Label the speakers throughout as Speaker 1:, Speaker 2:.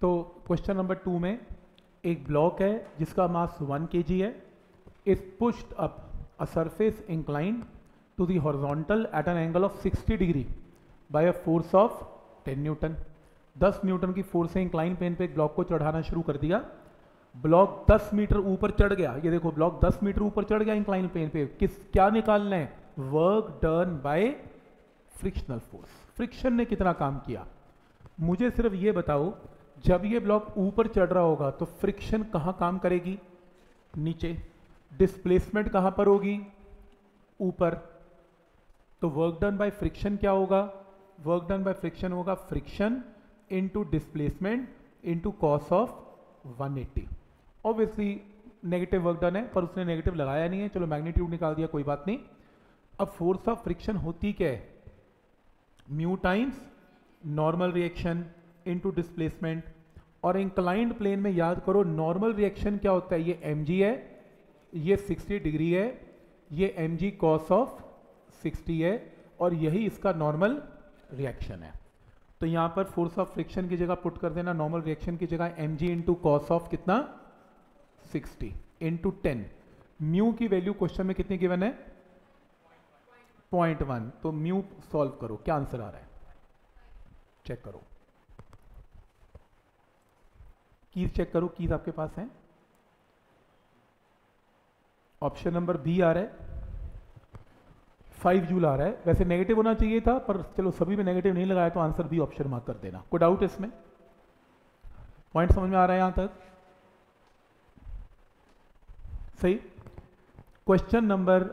Speaker 1: तो question number two में एक ब्लॉक है, जिसका मास वन के है। Is pushed up a surface incline to the horizontal at an angle of 60 degree by a force of 10 newton 10 newton की force से इंक्लाइन प्लेन पे एक ब्लॉक को चढ़ाना शुरू कर दिया। ब्लॉक 10 मीटर ऊपर चढ़ गया। ये देखो ब्लॉक 10 मीटर ऊपर चढ़ गया इंक्लाइन पेन पे। किस, क्या निकालना है? Work done by frictional force friction ने कितना काम किया? मुझे सिर्फ़ ये बताओ जब ये ब्लॉक ऊपर चढ़ रहा होगा तो फ्रिक्शन कहाँ काम करेगी? नीचे। डिस्प्लेसमेंट कहाँ पर होगी? ऊपर। तो वर्क डन बाय फ्रिक्शन क्या होगा? वर्क डन बाय फ्रिक्शन होगा friction into displacement into cos of 180 obviously negative work done है, पर उसने नेगेटिव लगाया नहीं है। चलो मैग्नीट्यूड निकाल दिया, कोई बात नहीं। अब फोर्स ऑफ़ फ्रिक्शन होती क्या है? Mu times normal reaction into displacement और इंक्लाइंड प्लेन में याद करो नॉर्मल रिएक्शन क्या होता है? ये एम है, ये 60 डिग्री है, ये एम जी कॉस ऑफ़ 60 है, और यही इसका नॉर्मल रिएक्शन है। तो यहाँ पर फोर्स ऑफ़ फ्रिक्शन की जगह पुट कर देना नॉर्मल रिएक्शन की जगह m g into cos of कितना? 60 इंटू टेन म्यू की वैल्यू क्वेश्चन में कितनी गिवन है? पॉइंट वन तो म्यू सॉल्व करो। क्या आंसर आ रहा है? चेक करो। कीज चेक करो कीज आपके पास है। ऑप्शन नंबर बी आ रहा है। फाइव जूल आ रहा है। वैसे नेगेटिव होना चाहिए था, पर चलो सभी में नेगेटिव नहीं लगाया तो आंसर बी ऑप्शन मार्क कर देना। कोई डाउट इसमें? पॉइंट समझ में आ रहा है यहाँ तक? सही? Question number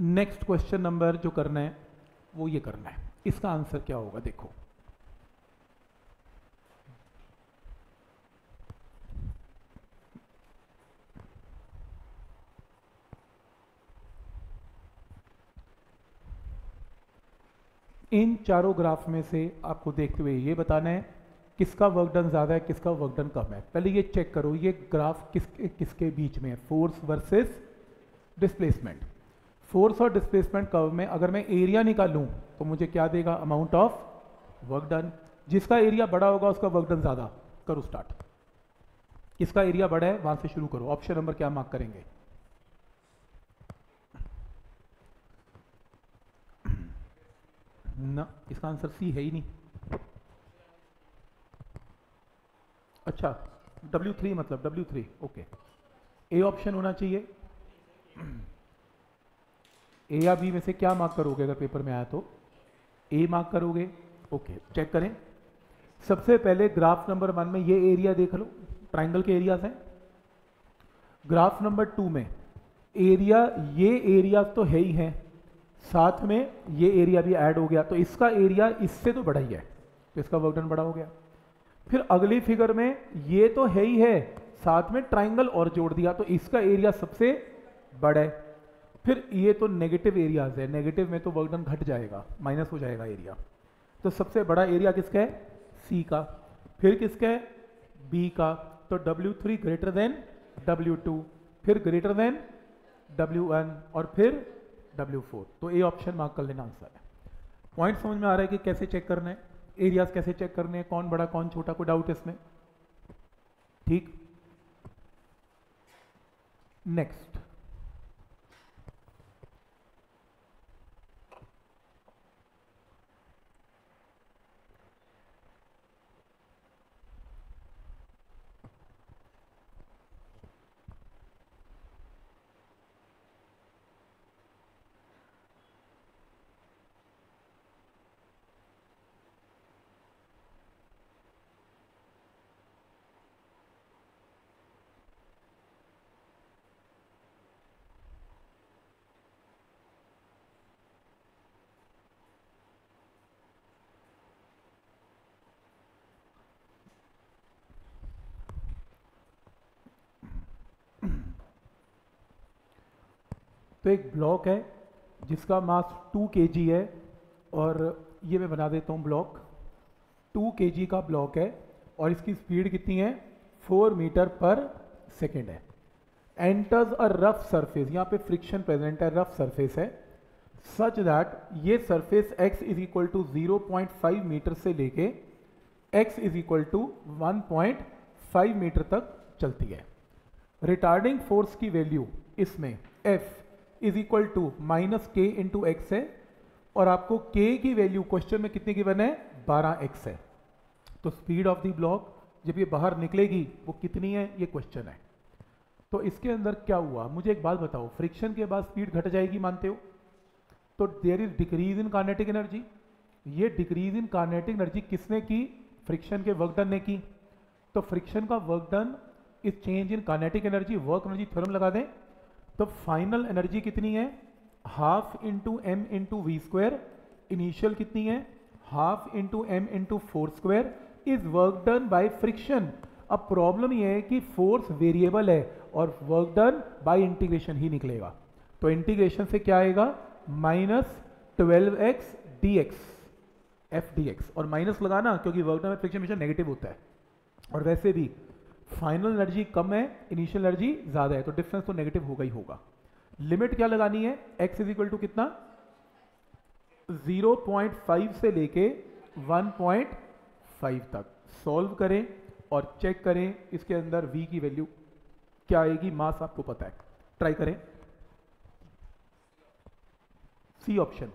Speaker 1: next question number जो करना है, वो ये करना है। इसका आंसर क्या होगा? देखो। इन चारों ग्राफ में से आपको देखते हुए ये बताना है, किसका वर्क डन ज़्यादा है, किसका वर्क डन कम है। पहले ये चेक करो, ये ग्राफ किस, किसके बीच में है? फोर्स वर्सेस डिस्प्लेसमेंट फोर्स और डिस्प्लेसमेंट कर्व में? अगर मैं एरिया निकालूं तो मुझे क्या देगा? अमाउंट ऑफ़ वर्क डन जिसका एरिया बड़ा होगा, उसका वर्क डन ज़्यादा। करो स्टार्ट किसका एरिया बड़ा है, वहाँ से शुरू करो। ऑप्शन नंबर क्या मार्क करेंगे? ना, इसका आंसर सी है ही नहीं। अच्छा W3 मतलब W3 ओके ए ऑप्शन होना चाहिए। ए या बी में से क्या मार्क करोगे अगर पेपर में आया तो? ए मार्क करोगे ओके चेक करें। सबसे पहले ग्राफ नंबर वन में ये एरिया देख लो ट्राइंगल के एरियाज़ हैं। ग्राफ नंबर टू में एरिया ये एरिया तो है ही है। साथ में ये एरिया भी ऐड हो गया। तो इसका एरिया इससे तो बड़ा ही है। तो इसका वर्कडन बड़ा हो गया। फिर अगली फिगर में ये तो है ही है। साथ में ट्राइंगल और जोड़ दिया तो इसका एरिया सबसे बड़ा है। फिर ये तो नेगेटिव एरियाज़ है। नेगेटिव में तो वर्कडन घट जाएगा। माइनस हो जाएगा एरिया तो सबसे बड़ा एरिया किसका है? सी का। फिर किसका है? बी का। तो W3 ग्रेटर देन W2 फिर ग्रेटर देन W1 और फिर W4 तो ए ऑप्शन मार्क कर लेना आंसर है। पॉइंट समझ में आ रहा है कि कैसे चेक करना है? एरियाज़ कैसे चेक करने हैं? कौन बड़ा, कौन छोटा? कोई डाउट इसमें? ठीक? नेक्स्ट तो एक ब्लॉक है, जिसका मास टू के है, और ये मैं बना देता हूँ ब्लॉक। टू के का ब्लॉक है, और इसकी स्पीड कितनी है? फोर मीटर पर सेकेंड है। एंटर्स अ रफ सरफेस यहाँ पे फ्रिक्शन प्रेजेंट है रफ सरफेस है सच दैट ये surface x is equal to 0.5 metre से लेके x is equal to 1.5 metre तक चलती है। रिटार्डिंग फोर्स की वैल्यू इसमें F is equal to minus k into x है, और आपको K की वैल्यू क्वेश्चन में कितनी गिवन है? 12x है। तो स्पीड ऑफ़ द ब्लॉक जब ये बाहर निकलेगी, वो कितनी है? ये क्वेश्चन है। तो इसके अंदर क्या हुआ? मुझे एक बात बताओ फ्रिक्शन के बाद स्पीड घट जाएगी, मानते हो? तो there is decrease in kinetic energy ये डिक्रीज इन कार्नेटिक एनर्जी किसने की? फ्रिक्शन के वर्क डन ने की। तो फ्रिक्शन का work done is change in kinetic energy work energy theorem लगा दें। तो फाइनल एनर्जी कितनी है? Half into m into v square initial कितनी है? Half into m into four square is work done by friction अब problem ये है कि फोर्स वेरिएबल है और वर्क डन बाय इंटीग्रेशन ही निकलेगा। तो इंटीग्रेशन से क्या आएगा? Minus twelve x d x f d x और माइनस लगाना क्योंकि वर्क डन फ्रिक्शन हमेशा नेगेटिव होता है। और वैसे भी फाइनल एनर्जी कम है इनिशियल एनर्जी ज़्यादा है तो डिफरेंस तो नेगेटिव होगा ही होगा। लिमिट क्या लगानी है? एक्स इज़ इक्वल टू कितना? 0.5 से लेके 1.5 तक। सॉल्व करें और चेक करें इसके अंदर v की वैल्यू क्या आएगी मास आपको पता है। ट्राई करें। सी ऑप्शन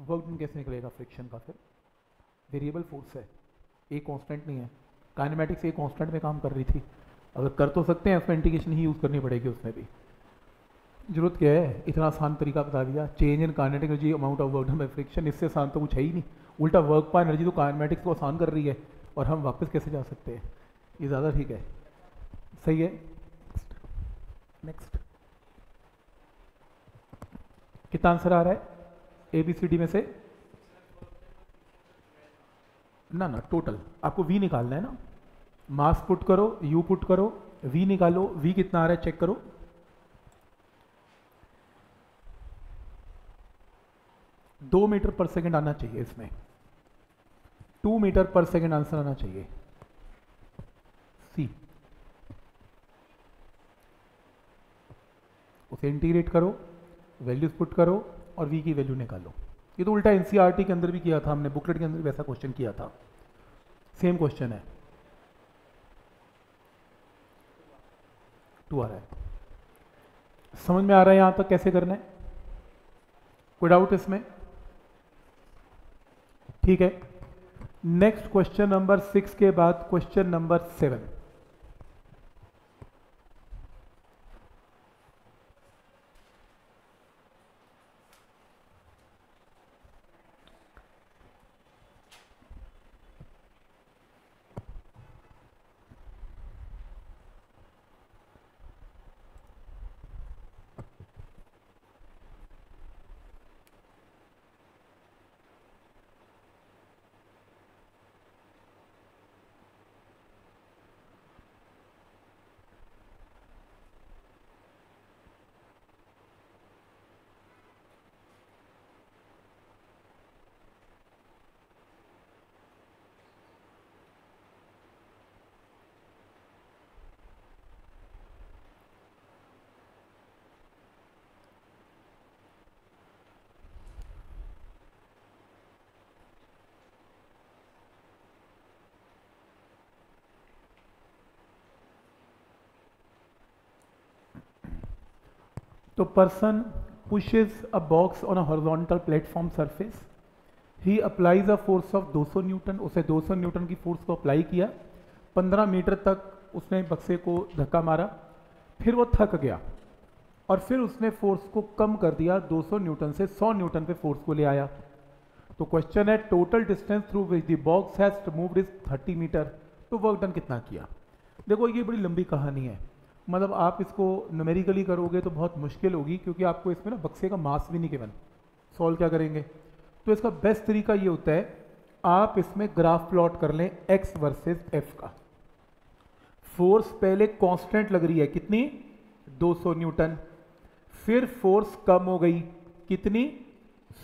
Speaker 1: वर्क कैसे निकलेगा फ्रिक्शन का फिर। वेरिएबल फोर्स है। ए कांस्टेंट नहीं है। काइनेमेटिक्स ए कांस्टेंट में काम कर रही थी। अगर कर तो सकते हैं, उसमें इंटीग्रेशन ही यूज़ करनी पड़ेगी उसमें भी। ज़रूरत क्या है? इतना आसान तरीका बता दिया। Change in kinetic energy amount of work done by friction इससे आसान तो कुछ है ही नहीं। उल्टा वर्क पार एनर्जी तो काइनेमेटिक्स को आसान कर रही है। और हम वापस कैसे जा सकते हैं? ये ज़्यादा ठीक है। सही है? नेक्स्ट कितना आंसर आ रहा है? ए बी सी डी में से ना ना टोटल आपको वी निकालना है ना? मास पुट करो यू पुट करो वी निकालो वी कितना आ रहा है? चेक करो. दो मीटर पर सेकंड आना चाहिए इसमें. Two metre per second answer आना चाहिए. सी उसे इंटीग्रेट करो वैल्यूज़ पुट करो और वी की वैल्यू निकालो. ये तो उल्टा एनसीईआरटी के अंदर भी किया था हमने बुकलेट के अंदर वैसा क्वेश्चन किया था। सेम क्वेश्चन है। टू आ रहा है। समझ में आ रहा है यहाँ तक कैसे करना है? कोई डाउट इसमें। ठीक है। नेक्स्ट क्वेश्चन नंबर सिक्स के बाद क्वेश्चन नंबर सेवन तो person pushes a box on a horizontal platform surface. He applies a force of 200 newton उसे 200 न्यूटन की फोर्स को अप्लाई किया। 15 मीटर तक उसने बक्से को धक्का मारा। फिर वो थक गया और फिर उसने फोर्स को कम कर दिया। 200 न्यूटन से 100 न्यूटन पे फोर्स को ले आया। तो क्वेश्चन है total distance through which the box has moved is 30 metre तो वर्क डन कितना किया? देखो, ये बड़ी लंबी कहानी है। मतलब आप इसको नमेरिकली करोगे तो बहुत मुश्किल होगी, क्योंकि आपको इसमें ना बक्से का मास भी नहीं गिवन सॉल्व क्या करेंगे? तो इसका बेस्ट तरीका ये होता है, आप इसमें ग्राफ प्लॉट कर लें एक्स वर्सेस एफ़ का। फोर्स पहले कांस्टेंट लग रही है, कितनी? 200 न्यूटन। फिर फोर्स कम हो गई, कितनी?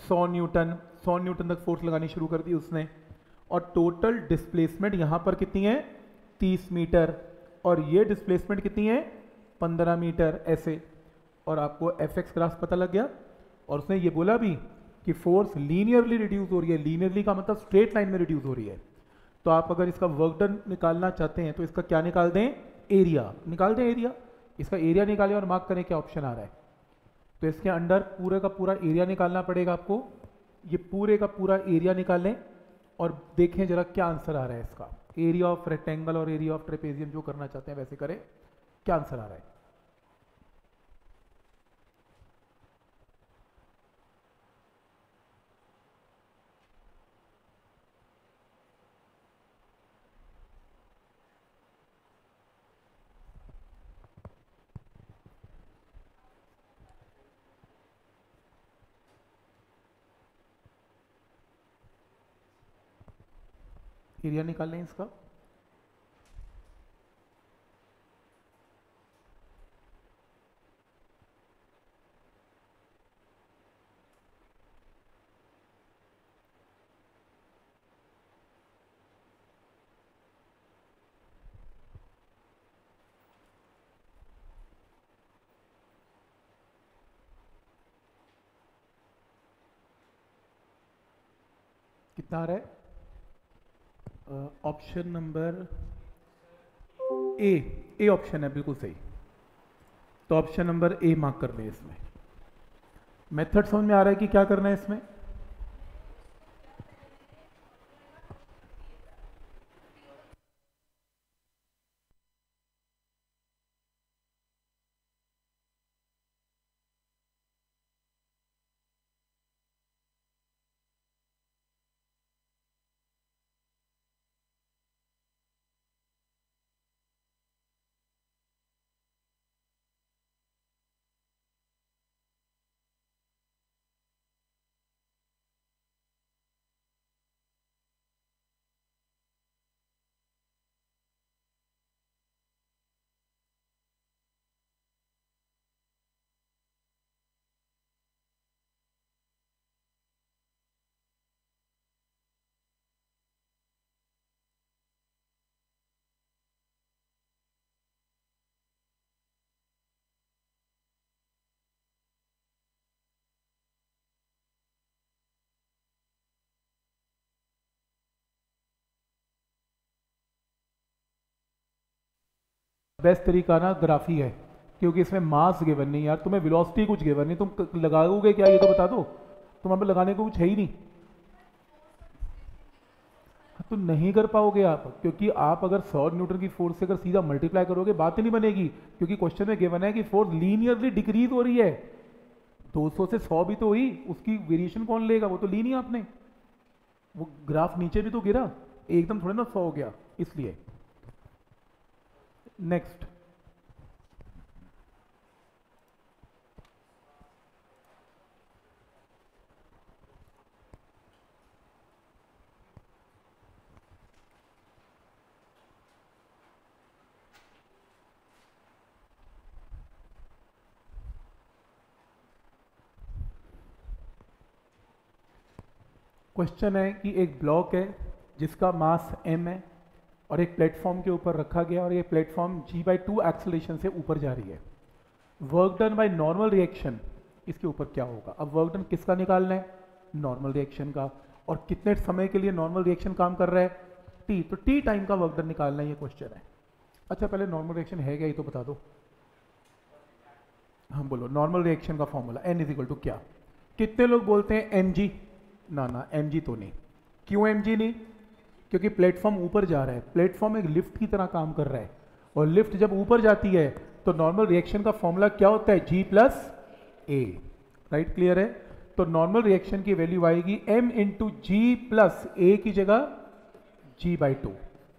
Speaker 1: 100 न्यूटन। 100 न्यूटन तक फोर्स लगानी शुरू कर दी उसने। और टोटल डिस्प्लेसमेंट यहाँ पर कितनी है? 30 मीटर। और ये डिस्प्लेसमेंट कितनी है? 15 मीटर ऐसे। और आपको एफ़ एक्स ग्राफ पता लग गया। और उसने ये बोला भी कि फोर्स लीनियरली रिड्यूस हो रही है। लीनियरली का मतलब स्ट्रेट लाइन में रिड्यूस हो रही है। तो आप अगर इसका वर्क डन निकालना चाहते हैं तो इसका क्या निकाल दें? एरिया निकाल दें एरिया इसका एरिया निकालें और मार्क करें क्या ऑप्शन आ रहा है। तो इसके अंडर पूरे का पूरा एरिया निकालना पड़ेगा आपको। ये पूरे का पूरा एरिया निकालें और देखें जरा क्या आंसर आ रहा है इसका। एरिया ऑफ़ रेक्टेंगल और एरिया ऑफ़ ट्रेपेजियम जो करना चाहते हैं, वैसे करें, क्या आंसर आ रहा है? एरिया निकाल लें इसका। कितना आ रहा है? Option number A A option है, बिल्कुल सही। तो ऑप्शन नंबर ए मार्क कर लें इसमें। मेथड समझ में आ रहा है कि क्या करना है इसमें? बेस्ट तरीका ना ग्राफी है, क्योंकि इसमें मास गिवन नहीं यार, तुम्हें वेलोसिटी कुछ गिवन नहीं, तुम लगाओगे क्या, ये तो बता दो। तुम्हारे लगाने को कुछ है ही नहीं। तो नहीं कर पाओगे आप, क्योंकि आप अगर सौ न्यूटन की फोर्स से अगर सीधा मल्टीप्लाई करोगे, बात ही नहीं बनेगी, क्योंकि क्वेश्चन में गिवन है कि फोर्स लीनियरली डिक्रीज हो रही है। 200 से 100 भी तो हुई, उसकी वेरिएशन कौन लेगा? वो तो ली नहीं आपने। वो ग्राफ नीचे भी तो गिरा, एकदम थोड़े ना सौ हो गया, इसलिए। नेक्स्ट क्वेश्चन है कि एक ब्लॉक है जिसका मास m है। और एक प्लेटफॉर्म के ऊपर रखा गया और ये platform g by two acceleration से ऊपर जा रही है। Work done by normal reaction इसके ऊपर क्या होगा? अब वर्क डन किसका निकालना है? नॉर्मल रिएक्शन का। और कितने समय के लिए नॉर्मल रिएक्शन काम कर रहा है? टी तो टी टाइम का वर्क डन निकालना ये क्वेश्चन है। अच्छा पहले नॉर्मल रिएक्शन है क्या ये तो बता दो। हम बोलो। नॉर्मल रिएक्शन का formula N is equal to क्या? कितने लोग बोलते हैं एम जी ना ना एम जी तो नहीं। क्यों एम जी नहीं? क्योंकि प्लेटफॉर्म ऊपर जा रहा है, प्लेटफॉर्म एक लिफ्ट की तरह काम कर रहा है। और लिफ्ट जब ऊपर जाती है तो नॉर्मल रिएक्शन का फॉर्मूला क्या होता है? G plus a right clear है? तो नॉर्मल रिएक्शन की वैल्यू आएगी m into g plus a की जगह जी बाई टू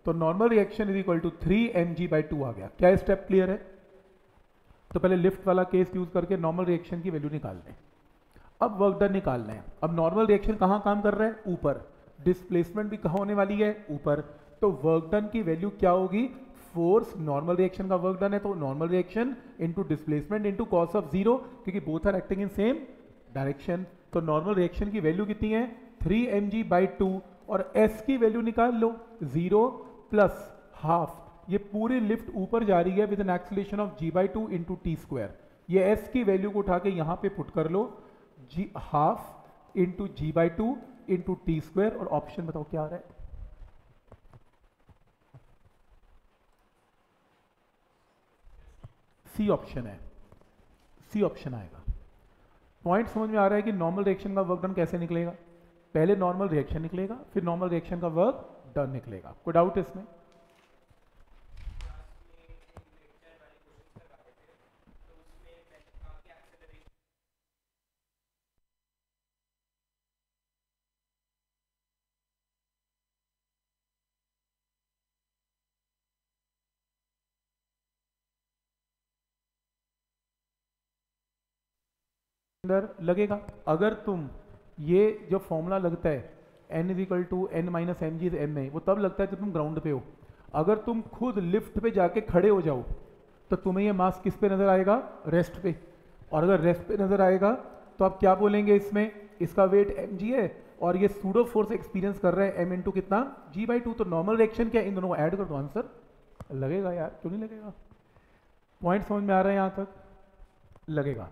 Speaker 1: तो normal reaction is equal to three m g by two आ गया। क्या स्टेप क्लियर है? तो पहले लिफ्ट वाला केस यूज़ करके नॉर्मल रिएक्शन की वैल्यू निकाल लें अब वर्क डन निकालना है। अब नॉर्मल रिएक्शन कहाँ काम कर रहा है? ऊपर। डिस्प्लेसमेंट भी कहा होने वाली है? ऊपर। तो वर्क डन की वैल्यू क्या होगी? फोर्स नॉर्मल रिएक्शन का वर्क डन है तो normal reaction into displacement into cos of zero क्योंकि both are acting in same direction तो नॉर्मल रिएक्शन की वैल्यू कितनी है? Three m g by two और एस की वैल्यू निकाल लो। ज़ीरो प्लस हाफ़ ये पूरी लिफ्ट ऊपर जा रही है with an acceleration of g by two into t square ये एस की वैल्यू को उठा के यहाँ पे पुट कर लो। G half into g by two into t square और ऑप्शन बताओ क्या आ रहा है? सी ऑप्शन है। सी ऑप्शन आएगा। पॉइंट समझ में आ रहा है कि नॉर्मल रिएक्शन का वर्क डन कैसे निकलेगा? पहले नॉर्मल रिएक्शन निकलेगा, फिर नॉर्मल रिएक्शन का वर्क डन निकलेगा। कोई डाउट इसमें? अंदर लगेगा। अगर तुम ये जो फॉर्मूला लगता है N is equal to N minus m g m a वो तब लगता है जब तुम ग्राउंड पे हो। अगर तुम खुद लिफ्ट पे जाके खड़े हो जाओ तो तुम्हें ये मास किस पे नज़र आएगा? रेस्ट पे। और अगर रेस्ट पे नज़र आएगा तो आप क्या बोलेंगे इसमें? इसका वेट एम जी है, और ये सूडो फोर्स एक्सपीरियंस कर रहे हैं एम इंटू कितना? जी बाई टू तो नॉर्मल रिएक्शन क्या इन दोनों को ऐड कर दो। आंसर लगेगा यार, क्यों नहीं लगेगा? पॉइंट समझ में आ रहे हैं यहाँ तक? लगेगा।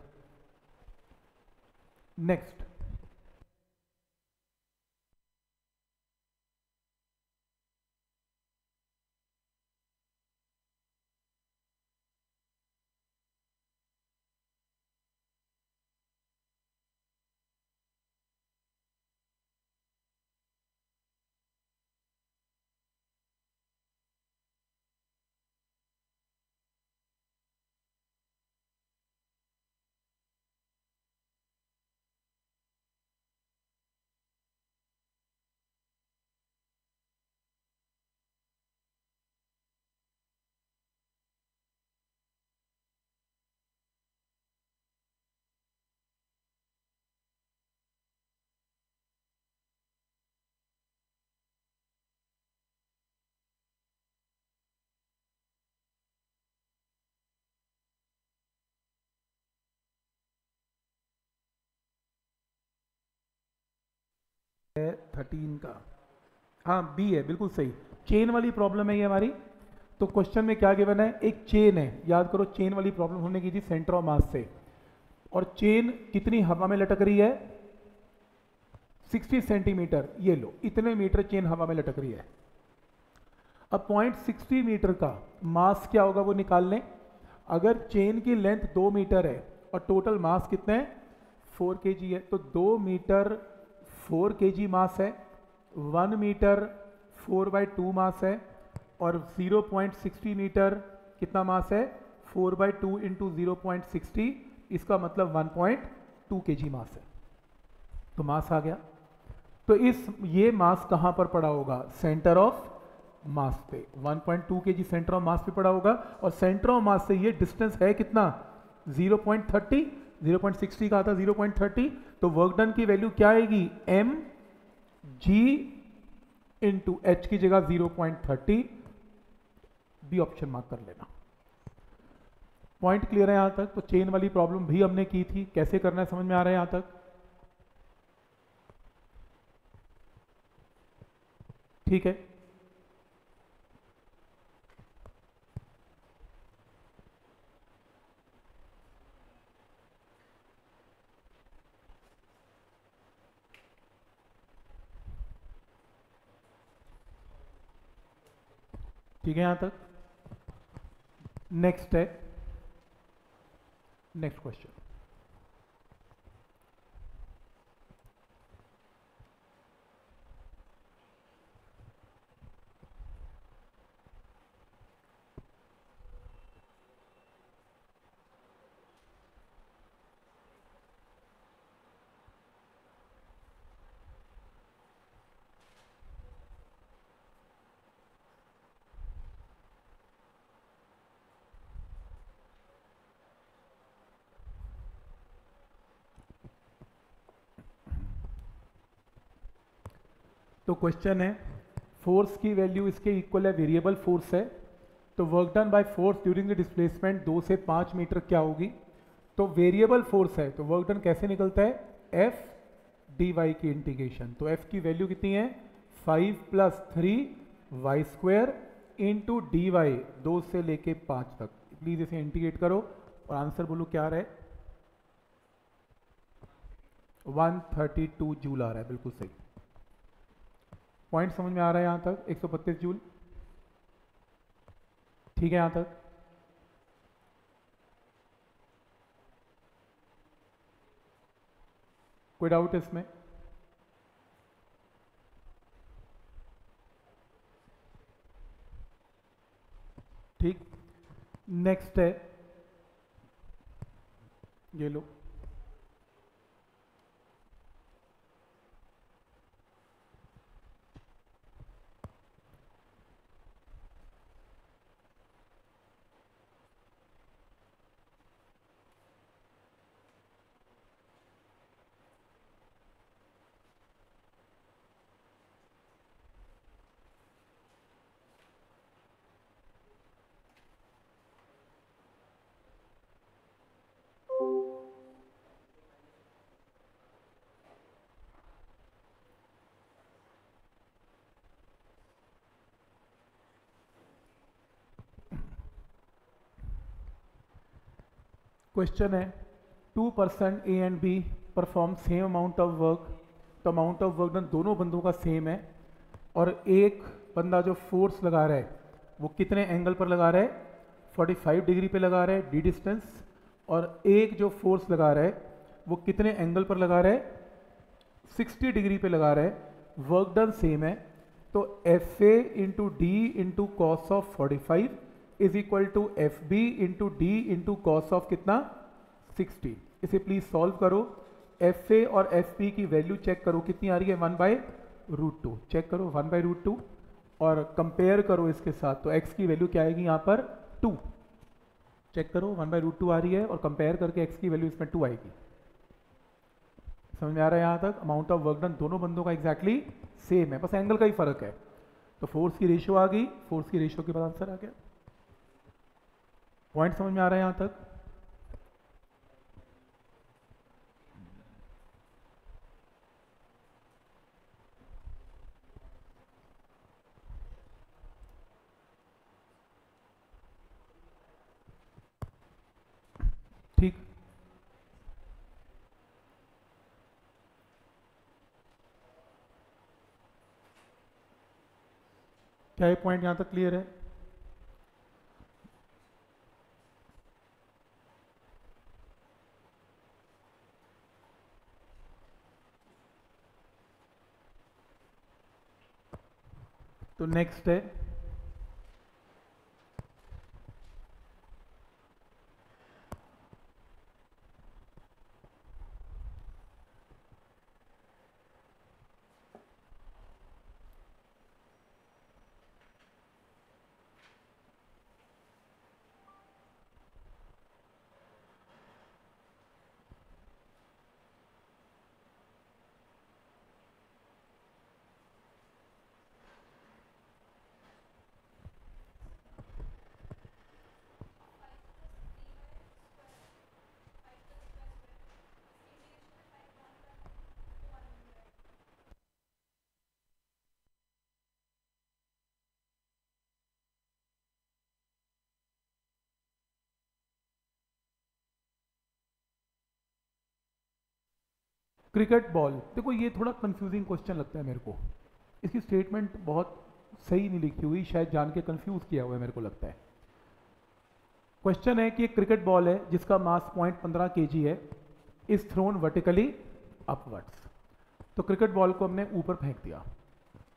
Speaker 1: नेक्स्ट थर्टीन का। हाँ बी है, बिल्कुल सही। चेन वाली प्रॉब्लम है ये हमारी। तो क्वेश्चन में क्या गिवन है? एक चेन है। याद करो चेन वाली प्रॉब्लम हमने की थी सेंटर ऑफ़ मास से। और चेन कितनी हवा में लटक रही है? 60 सेंटीमीटर। ये लो, इतने मीटर चेन हवा में लटक रही है। अब पॉइंट सिक्सटी मीटर का मास क्या होगा वो निकाल लें अगर चेन की लेंथ दो मीटर है और टोटल मास कितने? फोर के है तो दो मीटर फोर के जी मास है, one metre four by two mass है, और ज़ीरो पॉइंट सिक्सटी मीटर कितना मास है? Four by two into zero point sixty, इसका मतलब वन पॉइंट टू के जी मास है। तो मास आ गया। तो इस, ये मास कहाँ पर पड़ा होगा? सेंटर ऑफ़ मास पे। 1.2 पॉइंट के जी सेंटर ऑफ़ मास पे पड़ा होगा, और सेंटर ऑफ़ मास से ये डिस्टेंस है कितना? 0.30 0.60 का था 0.30 तो वर्क डन की वैल्यू क्या आएगी? M g इंटू एच की जगह 0.30 बी ऑप्शन मार्क कर लेना। पॉइंट क्लियर है यहाँ तक? तो चेन वाली प्रॉब्लम भी हमने की थी। कैसे करना है, समझ में आ रहा है यहाँ तक? ठीक है? ठीक है यहाँ तक? नेक्स्ट है। नेक्स्ट क्वेश्चन क्वेश्चन है फोर्स की वैल्यू इसके इक्वल है वेरिएबल फोर्स है तो work done by force during the displacement दो से पाँच मीटर क्या होगी? तो वेरिएबल फोर्स है तो वर्क डन कैसे निकलता है? एफ़ डी वाई की इंटीग्रेशन तो एफ़ की वैल्यू कितनी है? Five plus three y square into d y दो से लेके पाँच तक। प्लीज़ इसे इंटीग्रेट करो और आंसर बोलो क्या रहे 132 जूल आ रहा है, बिल्कुल सही। पॉइंट समझ में आ रहा है यहाँ तक? 132 जूल। ठीक है यहाँ तक? कोई डाउट है इसमें? ठीक। नेक्स्ट है। ये लो। क्वेश्चन है two persons A and B perform same amount of work तो अमाउंट ऑफ़ वर्क डन दोनों बंदों का सेम है, और एक बंदा जो फोर्स लगा रहा है, वो कितने एंगल पर लगा रहा है? 45 डिग्री पे लगा रहा है डी डिस्टेंस और एक जो फोर्स लगा रहा है, वो कितने एंगल पर लगा रहा है? 60 डिग्री पे लगा रहा है वर्क डन सेम है तो f a into d into cos of forty five is equal to f b into d into cos of कितना? 60 इसे प्लीज़ सॉल्व करो। एफ़ ए और एफ़ बी की वैल्यू चेक करो। कितनी आ रही है? One by root two check करो। वन बाय रूट टू और कंपेयर करो इसके साथ। तो एक्स की वैल्यू क्या आएगी यहाँ पर? टू चेक करो। वन बाय रूट टू आ रही है और कंपेयर करके एक्स की वैल्यू इसमें टू आएगी। समझ में आ रहा है यहाँ तक? अमाउंट ऑफ़ वर्क डन दोनों बंदों का एग्जैक्टली exactly सेम है। बस एंगल का ही फ़र्क है। तो फोर्स की रेशियो आ गई। फोर्स की रेशियो के बाद आंसर आ गया। पॉइंट समझ में आ रहा है यहाँ तक? ठीक। क्या ये पॉइंट यहाँ तक क्लियर है? तो नेक्स्ट है। Cricket ball. देखो, ये थोड़ा कंफ्यूजिंग क्वेश्चन लगता है मेरे को। इसकी स्टेटमेंट बहुत सही नहीं लिखी हुई, शायद जान के कंफ्यूज किया हुआ है मेरे को लगता है। क्वेश्चन है कि एक क्रिकेट बॉल है, जिसका मास पॉइंट पंद्रह के है इस थ्रोन वर्टिकली अपवर्ड्स तो क्रिकेट बॉल को हमने ऊपर फेंक दिया।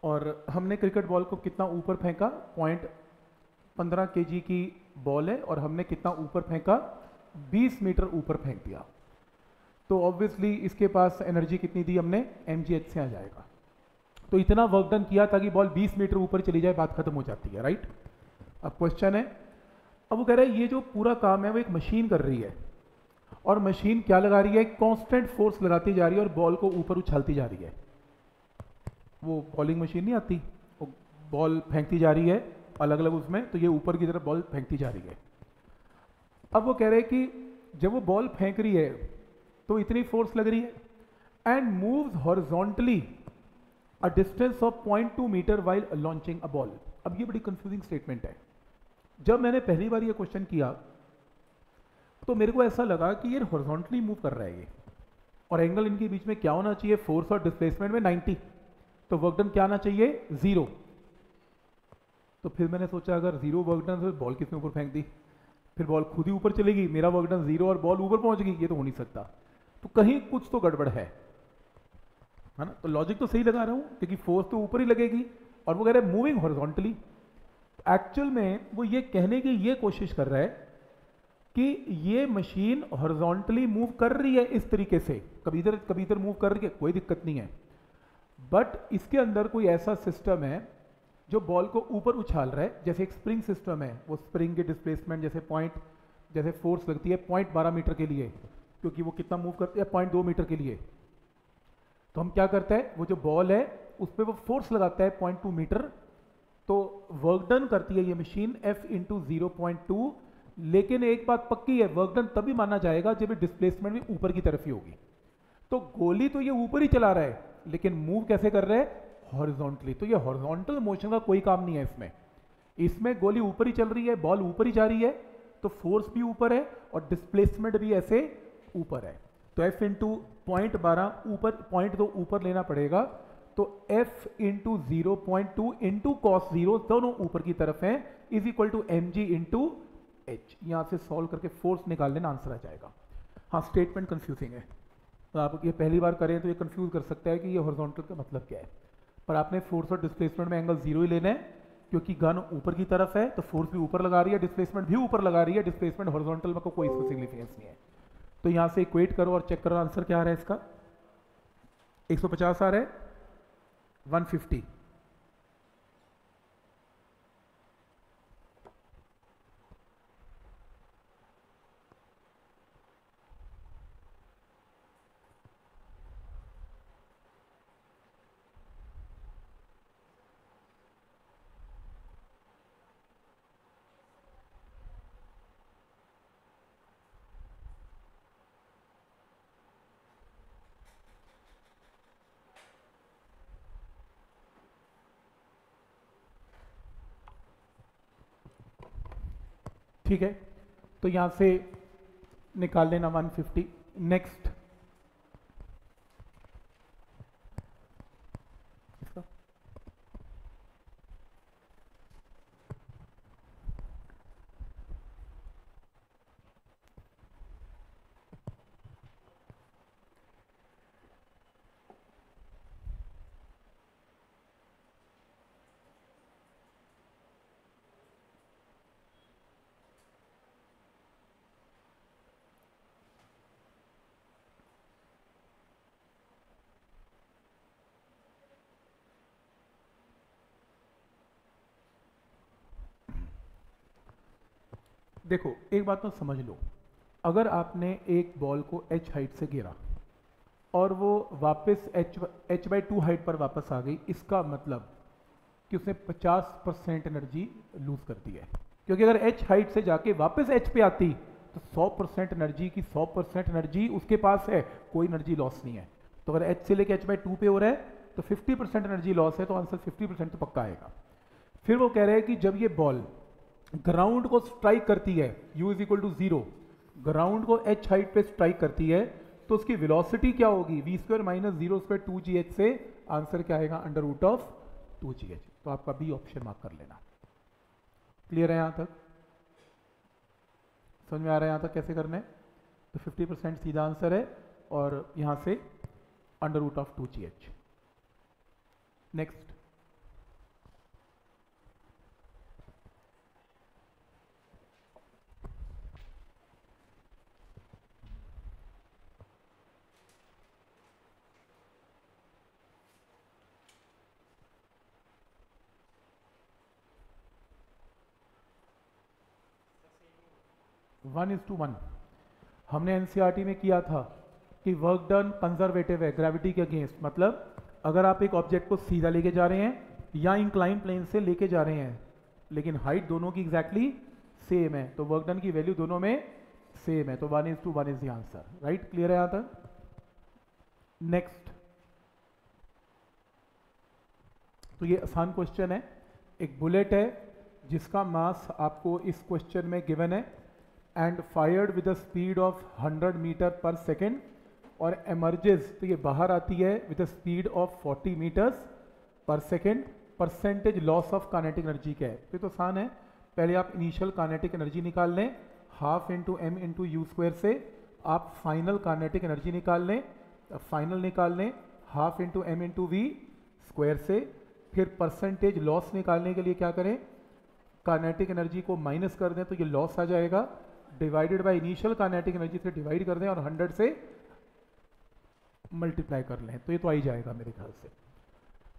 Speaker 1: और हमने क्रिकेट बॉल को कितना ऊपर फेंका? पॉइंट पंद्रह के की बॉल है, और हमने कितना ऊपर फेंका? 20 मीटर ऊपर फेंक दिया। तो ऑब्वियसली इसके पास एनर्जी कितनी दी हमने? एमजीएच से आ जाएगा। तो इतना वर्क डन किया था कि बॉल 20 मीटर ऊपर चली जाए, बात खत्म हो जाती है राइट अब क्वेश्चन है, अब वो कह रहा है, ये जो पूरा काम है, वो एक मशीन कर रही है और मशीन क्या लगा रही है? कांस्टेंट फोर्स लगाती जा रही है और बॉल को ऊपर उछालती जा रही है। वो बॉलिंग मशीन नहीं आती, वो बॉल फेंकती जा रही है अलग अलग उसमें तो ये ऊपर की तरफ़ बॉल फेंकती जा रही है। अब वो कह रहे हैं कि जब वो बॉल फेंक रही है तो इतनी फोर्स लग रही है। And moves horizontally a distance of point two metre while launching a ball अब ये बड़ी कंफ्यूजिंग स्टेटमेंट है। जब मैंने पहली बार ये क्वेश्चन किया तो मेरे को ऐसा लगा कि ये हॉरिजॉन्टली मूव कर रहा है ये। और एंगल इनके बीच में क्या होना चाहिए? फोर्स और डिस्प्लेसमेंट में 90 तो वर्क डन क्या आना चाहिए? ज़ीरो तो फिर मैंने सोचा, अगर ज़ीरो वर्क डन तो बॉल किसने ऊपर फेंक दी? फिर बॉल खुद ही ऊपर चलेगी मेरा वर्क डन ज़ीरो और बॉल ऊपर पहुँच गई। ये तो हो नहीं सकता। तो कहीं कुछ तो गड़बड़ है। है ना? तो लॉजिक तो सही लगा रहा हूँ, क्योंकि फोर्स तो ऊपर ही लगेगी। और वो कह रहे मूविंग हॉरिजॉन्टली एक्चुअल में वो ये कहने की ये कोशिश कर रहा है कि ये मशीन हॉरिजॉन्टली मूव कर रही है इस तरीके से। कभी इधर कभी इधर मूव कर रही है, कोई दिक्कत नहीं है। बट इसके अंदर कोई ऐसा सिस्टम है जो बॉल को ऊपर उछाल रहा है। जैसे एक स्प्रिंग सिस्टम है, वो स्प्रिंग के डिस्प्लेसमेंट जैसे पॉइंट जैसे फोर्स लगती है पॉइंट बारह मीटर के लिए। क्योंकि वो कितना मूव करती है? पॉइंट दो मीटर के लिए। तो हम क्या करते हैं? वो जो बॉल है, उस पर वो फोर्स लगाता है पॉइंट टू मीटर तो वर्क डन करती है ये machine f into zero point two लेकिन एक बात पक्की है वर्क डन तभी माना जाएगा जब डिस्प्लेसमेंट भी ऊपर की तरफ़ ही होगी। तो गोली तो ये ऊपर ही चला रहा है, लेकिन मूव कैसे कर रहे हैं? हॉरिजॉन्टली तो ये हॉरिजॉन्टल मोशन का कोई काम नहीं है इसमें। इसमें गोली ऊपर ही चल रही है बॉल ऊपर ही जा रही है तो फोर्स भी ऊपर है और डिस्प्लेसमेंट भी ऐसे ऊपर है। तो एफ़ इंटू पॉइंट बारह, ऊपर पॉइंट तो ऊपर लेना पड़ेगा। तो f into zero point two into cos zero दोनों ऊपर की तरफ़ है। Is equal to m g into h यहाँ से सॉल्व करके फोर्स निकाल लेना आंसर आ जाएगा। हाँ स्टेटमेंट कंफ्यूजिंग है। तो आप ये पहली बार करें तो ये कंफ्यूज कर सकता है कि ये हॉरिजॉन्टल का मतलब क्या है। पर आपने फोर्स और डिस्प्लेसमेंट में एंगल ज़ीरो ही लेना है, क्योंकि गन ऊपर की तरफ़ है तो फोर्स भी ऊपर लगा रही है डिस्प्लेसमेंट भी ऊपर लगा रही है डिस्प्लेसमेंट हॉरिजॉन्टल में कोई इसमें सिग्निफिकेंस नहीं है। तो यहाँ से इक्वेट करो और चेक करो आंसर क्या आ रहा है इसका 150 आ रहा है 150 ठीक है? तो यहाँ से निकाल लेना 150 नेक्स्ट देखो, एक बात तो समझ लो। अगर आपने एक बॉल को एच हाइट से गिरा और वो वापस h h by two height पर वापस आ गई, इसका मतलब कि उसने 50 परसेंट एनर्जी लूज कर दी है। क्योंकि अगर एच हाइट से जाके वापस एच पे आती तो 100 परसेंट एनर्जी की 100 परसेंट एनर्जी उसके पास है, कोई एनर्जी लॉस नहीं है। तो अगर एच से लेके एच बाई टू पे हो रहा है तो 50 परसेंट एनर्जी लॉस है तो आंसर 50 परसेंट तो पक्का आएगा। फिर वो कह रहे हैं कि जब ये बॉल ग्राउंड को स्ट्राइक करती है, u is equal to zero ground को h हाइट पे स्ट्राइक करती है तो उसकी वेलोसिटी क्या होगी? V square minus zero square two g h से आंसर क्या आएगा? Under root of two g h तो आपका बी ऑप्शन मार्क कर लेना। क्लियर है यहाँ तक? समझ में आ रहा है यहाँ तक कैसे करना है? तो 50 परसेंट सीधा आंसर है और यहाँ से under root of two g h next one is to one हमने एनसीईआरटी में किया था कि वर्क डन कंजर्वेटिव है ग्रेविटी के अगेंस्ट मतलब अगर आप एक ऑब्जेक्ट को सीधा लेके जा रहे हैं या इंक्लाइन प्लेन से लेके जा रहे हैं, लेकिन हाइट दोनों की एग्जैक्टली exactly सेम है तो वर्क डन की वैल्यू दोनों में सेम है. तो one is to one is the answer right clear है यहाँ तक? नेक्स्ट तो ये आसान क्वेश्चन है. एक बुलेट है जिसका मास आपको इस क्वेश्चन में गिवन है. And fired with a speed of 100 meter per second और एमर्जेस तो ये बाहर आती है with speed of 40 metres per second percentage loss of kinetic energy क्या है? तो ये तो आसान है। पहले आप इनिशियल कानेटिक एनर्जी निकाल लें half into m into u square से आप फाइनल कानेटिक एनर्जी निकाल लें फाइनल निकाल लें half into m into v square से, फिर परसेंटेज लॉस निकालने के लिए क्या करें? कानेटिक एनर्जी को माइनस कर दें तो ये लॉस आ जाएगा। Divided by initial kinetic energy से डिवाइड कर दें और 100 से मल्टीप्लाई कर लें। तो ये तो आ ही जाएगा मेरे ख्याल से।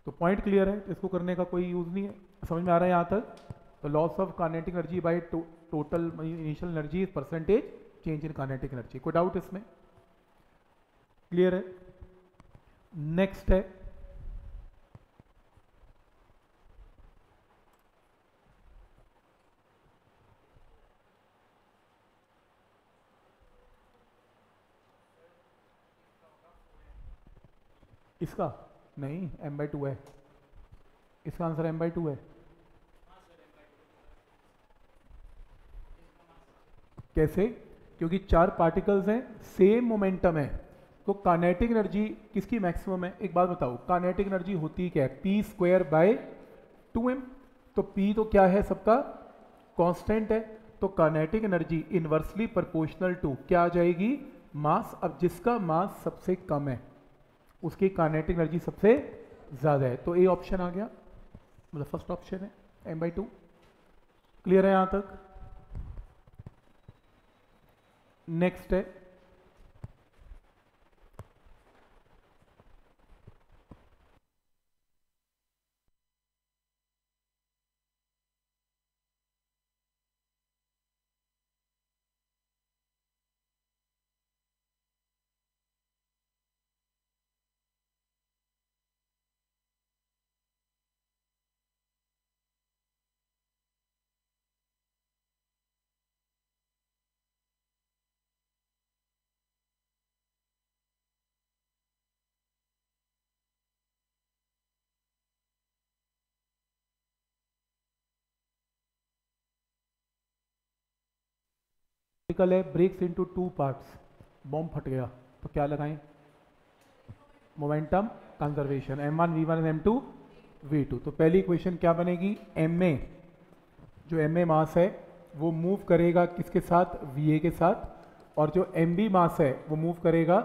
Speaker 1: तो पॉइंट क्लियर है इसको करने का कोई यूज़ नहीं है। समझ में आ रहा है यहाँ तक? तो loss of kinetic energy by total initial energy percentage change in kinetic energy कोई डाउट इसमें? क्लियर है? नेक्स्ट है इसका? नहीं एम बाई टू है। इसका आंसर एम बाई टू है। कैसे? क्योंकि चार पार्टिकल्स हैं सेम मोमेंटम है। तो कानेटिक एनर्जी किसकी मैक्सिमम है? एक बात बताओ कानेटिक एनर्जी होती क्या है? P square by two m तो पी तो क्या है सबका? कांस्टेंट है। तो kinetic energy inversely proportional to क्या आ जाएगी? मास अब जिसका मास सबसे कम है। उसकी कार्नेटिक एनर्जी सबसे ज़्यादा है। तो ए ऑप्शन आ गया। मतलब फ़र्स्ट ऑप्शन है एम बाई टू क्लियर है यहाँ तक? नेक्स्ट है। पार्टिकल है breaks into two parts bomb फट गया तो क्या लगाएँ? Momentum conservation m one v one m two v two तो पहली इक्वेशन क्या बनेगी? एम ए जो एम ए मास है, वो मूव करेगा किसके साथ? वी ए के साथ. और जो एम बी मास है, वो मूव करेगा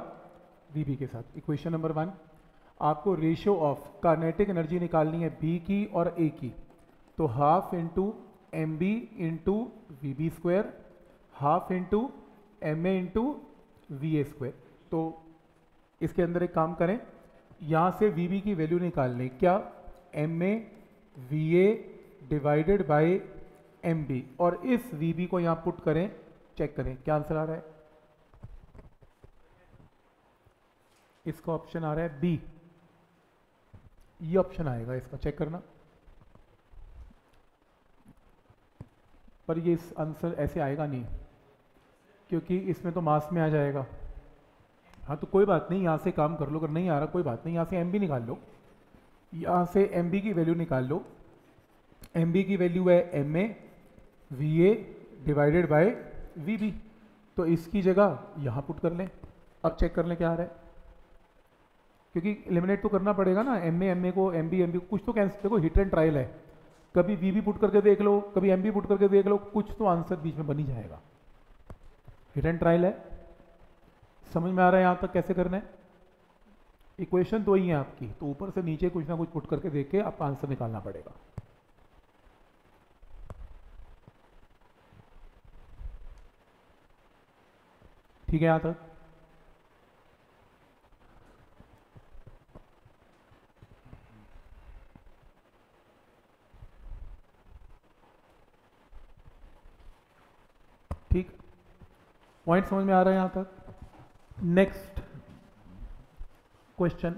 Speaker 1: वी बी के साथ. इक्वेशन नंबर वन आपको रेशियो ऑफ़ कार्नेटिक एनर्जी निकालनी है बी की और ए की. तो half into m b into v b square half into m a into v a square तो इसके अंदर एक काम करें, यहाँ से वी बी की वैल्यू निकाल लें क्या m a v a divided by m b और इस वी बी को यहाँ पुट करें चेक करें, क्या आंसर आ रहा है? इसका ऑप्शन आ रहा है बी ये ऑप्शन आएगा इसका चेक करना। पर ये इस आंसर ऐसे आएगा नहीं। क्योंकि इसमें तो मास में आ जाएगा। हाँ तो कोई बात नहीं, यहाँ से काम कर लो, अगर नहीं आ रहा, कोई बात नहीं, यहाँ से एम निकाल लो। यहाँ से एम की वैल्यू निकाल लो। एम की वैल्यू है m a v a divided by v b तो इसकी जगह यहाँ पुट कर लें। अब चेक कर लें क्या आ रहा है। क्योंकि एलिमिनेट तो करना पड़ेगा ना एम ए एम ए को एम बी एम बी कुछ तो कैंसिल देखो हिट एंड ट्रायल है। कभी वी बी पुट करके देख लो, कभी एम बी पुट करके देख लो, कुछ तो आंसर बीच में बन जाएगा। हिट एंड ट्रायल है। समझ में आ रहा है यहाँ तक कैसे करना है? इक्वेशन तो ही है आपकी। तो ऊपर से नीचे कुछ ना कुछ पुट करके देख के आपका आंसर निकालना पड़ेगा। ठीक है यहाँ तक ठीक पॉइंट समझ में आ रहा है यहाँ तक? नेक्स्ट क्वेश्चन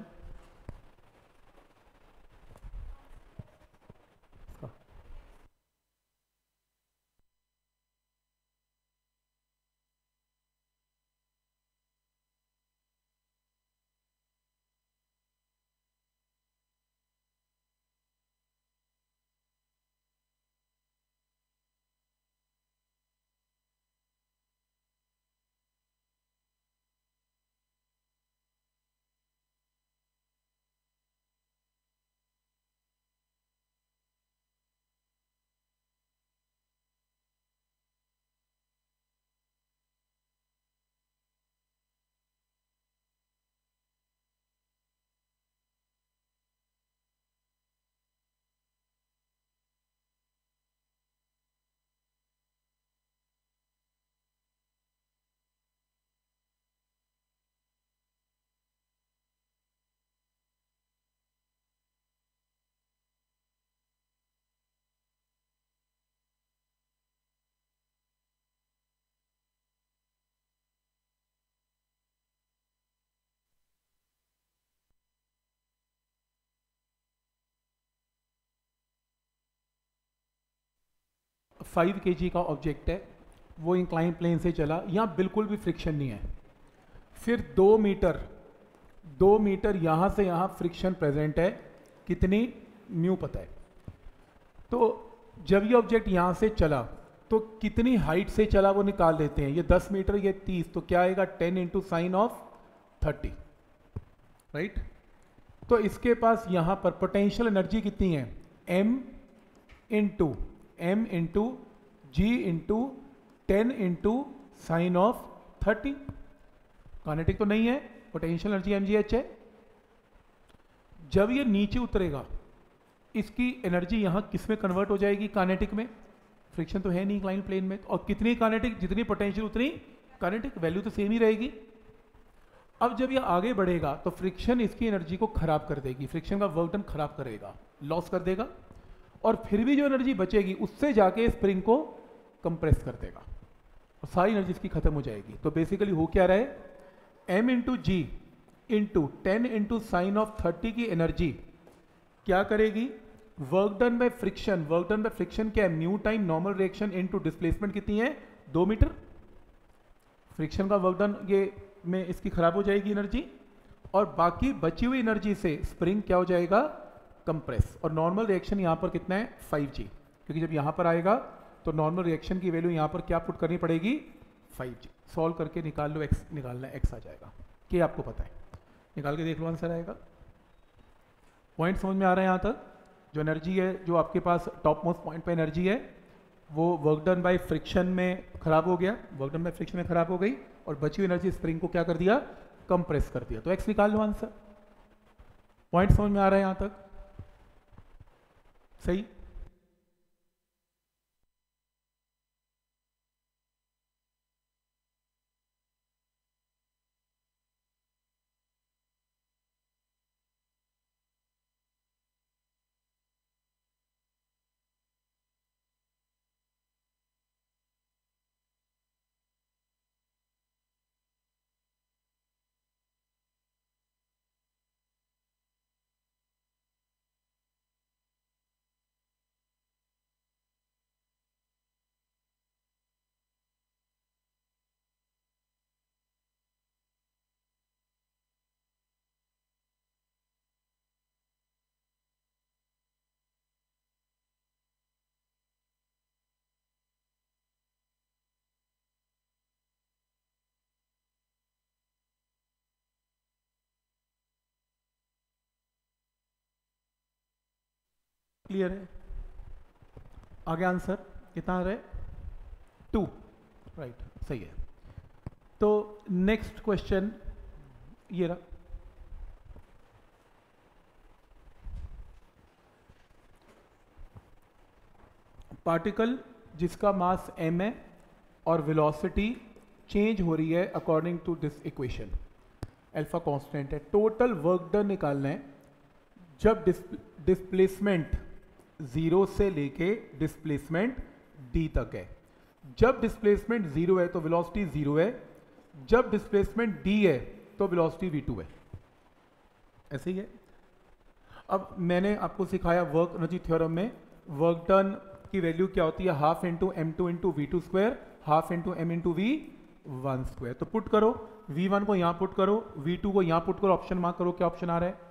Speaker 1: फाइव के का ऑब्जेक्ट है, वो इंक्लाइन प्लेन से चला, यहाँ बिल्कुल भी फ्रिक्शन नहीं है। फिर दो मीटर दो मीटर यहाँ से यहाँ फ्रिक्शन प्रेजेंट है, कितनी? म्यू पता है। तो जब ये ऑब्जेक्ट यहाँ से चला तो कितनी हाइट से चला वो निकाल देते हैं? ये 10 मीटर ये 30 तो क्या आएगा? 10 इंटू साइन ऑफ़ 30 राइट तो इसके पास यहाँ पर पोटेंशियल एनर्जी कितनी है? M into m into g into ten into sine of thirty kinetic तो नहीं है potential energy m g h है। जब ये नीचे उतरेगा, इसकी एनर्जी यहाँ किसमें कन्वर्ट हो जाएगी कानेटिक में? फ्रिक्शन तो है नहीं क्लाइन प्लेन में। और कितनी कानेटिक जितनी पोटेंशियल उतनी कानेटिक वैल्यू तो सेम ही रहेगी। अब जब ये आगे बढ़ेगा तो फ्रिक्शन इसकी एनर्जी को खराब कर देगी। फ्रिक्शन का वर्क डन खराब करेगा लॉस कर देगा। और फिर भी जो एनर्जी बचेगी, उससे जाके स्प्रिंग को कंप्रेस कर देगा। और सारी एनर्जी इसकी खत्म हो जाएगी। तो बेसिकली हो क्या रहा m into g into ten into sine of thirty की एनर्जी क्या करेगी? Work done by friction work done by friction क्या है? Mu time normal reaction into displacement कितनी है? दो मीटर। फ्रिक्शन का वर्क डन ये में इसकी खराब हो जाएगी एनर्जी और बाकी बची हुई एनर्जी से स्प्रिंग क्या हो जाएगा? कंप्रेस और नॉर्मल रिएक्शन यहाँ पर कितना है? 5g क्योंकि जब यहाँ पर आएगा तो नॉर्मल रिएक्शन की वैल्यू यहाँ पर क्या पुट करनी पड़ेगी? 5g सॉल्व करके निकाल लो, x, निकालना, x आ जाएगा। के आपको पता है। निकाल के देख लो आंसर आएगा। पॉइंट समझ में आ रहा है यहाँ तक? जो एनर्जी है, जो आपके पास टॉप मोस्ट पॉइंट पे एनर्जी है, वो वर्क डन बाय फ्रिक्शन में खराब हो गया। वर्क डन बाय फ्रिक्शन में खराब हो गई और बची हुई एनर्जी स्प्रिंग को क्या कर दिया? कंप्रेस कर दिया। तो एक्स निकाल लो आंसर पॉइंट समझ में आ रहा है यहाँ तक? सही? क्लियर है? आगे आंसर कितना रहा टू राइट सही है। तो नेक्स्ट क्वेश्चन ये रहा। पार्टिकल जिसका मास m है और वेलोसिटी चेंज हो रही है according to this equation alpha constant है। टोटल वर्क डन निकालना है। जब डिस्प्लेसमेंट ज़ीरो से लेके डिस्प्लेसमेंट डी तक है। जब डिस्प्लेसमेंट ज़ीरो है तो वेलोसिटी ज़ीरो है। जब डिस्प्लेसमेंट डी है तो वेलोसिटी वी टू है। ऐसे ही है। अब मैंने आपको सिखाया वर्क एनर्जी थ्योरम में वर्क डन की वैल्यू क्या होती है? Half into m two into v two square half into m into v one square तो पुट करो वी वन को यहाँ पुट करो वी टू को यहाँ पुट करो ऑप्शन मार्क करो, क्या ऑप्शन आ रहा है?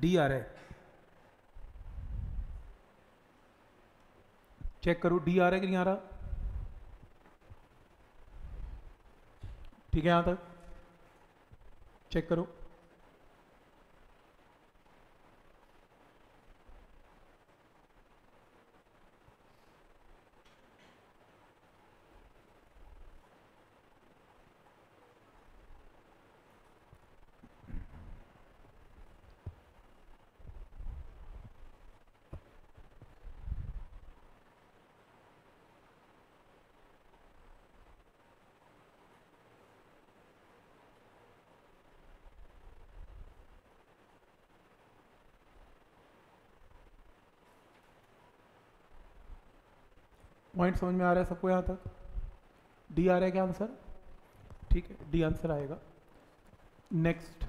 Speaker 1: डी आ रहा है। चेक करो, डी आ रहा है कि नहीं आ रहा? ठीक है, यहाँ तक। चेक करो। पॉइंट समझ में आ रहा है सबको यहाँ तक? डी आ रहा है क्या आंसर ठीक है डी आंसर आएगा। नेक्स्ट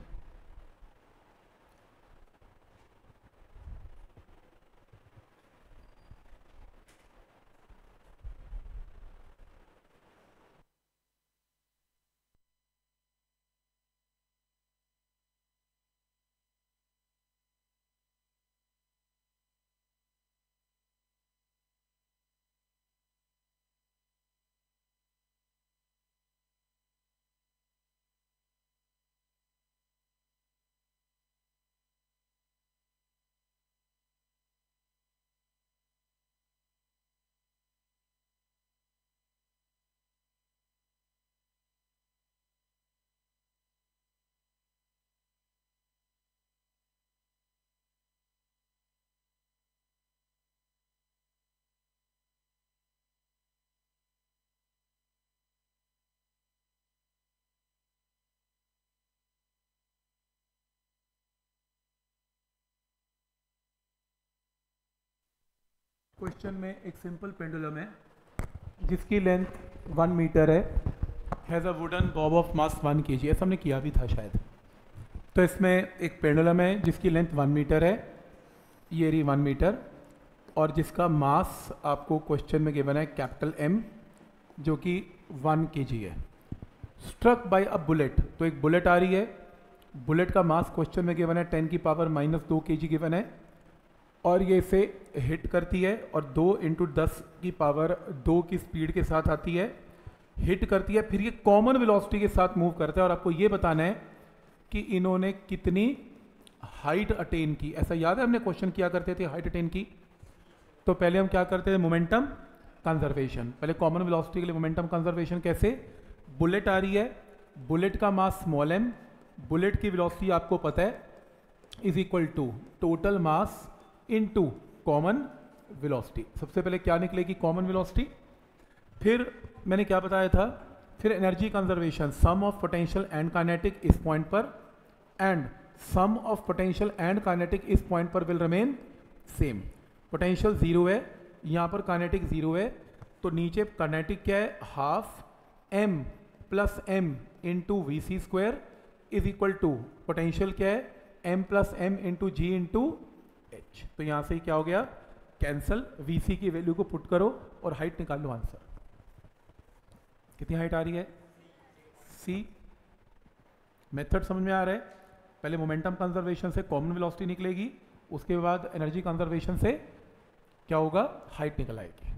Speaker 1: क्वेश्चन में एक सिंपल पेंडुलम है, जिसकी लेंथ वन मीटर है। Has a wooden bob of mass one K G ऐसा हमने किया भी था शायद। तो इसमें एक पेंडुलम है, जिसकी लेंथ वन मीटर है। ये रही वन मीटर, और जिसका मास आपको क्वेश्चन में गिवन है कैपिटल एम जो कि वन के जी है। स्ट्रक बाय अ बुलेट तो एक बुलेट आ रही है। बुलेट का मास क्वेश्चन में गिवन है टेन की पावर माइनस दो के जी गिवन है। और ये इसे हिट करती है और दो इंटू दस की पावर दो की स्पीड के साथ आती है। हिट करती है, फिर ये कॉमन वेलोसिटी के साथ मूव करता है और आपको ये बताना है कि इन्होंने कितनी हाइट अटेन की। ऐसा याद है हमने क्वेश्चन किया करते थे हाइट अटेन की? तो पहले हम क्या करते थे मोमेंटम कंजर्वेशन पहले कॉमन वेलोसिटी के लिए मोमेंटम कंजर्वेशन कैसे? बुलेट आ रही है। बुलेट का मास स्मॉल एम बुलेट की वेलोसिटी आपको पता है is equal to total mass into common velocity सबसे पहले क्या निकलेगी कॉमन वेलोसिटी फिर मैंने क्या बताया था? फिर energy conservation sum of potential and kinetic इस पॉइंट पर and sum of potential and kinetic इस पॉइंट पर will remain same potential zero है, यहाँ पर काइनेटिक ज़ीरो है तो नीचे काइनेटिक क्या है? Half m plus m into v c square is equal to potential क्या है? M plus m into g into h तो यहाँ से क्या हो गया? कैंसल वीसी की वैल्यू को पुट करो और हाइट निकाल लो आंसर कितनी हाइट आ रही है? सी मेथड समझ में आ रहा है? पहले मोमेंटम कंजर्वेशन से कॉमन वेलोसिटी निकलेगी, उसके बाद एनर्जी कंजर्वेशन से क्या होगा? हाइट निकल आएगी.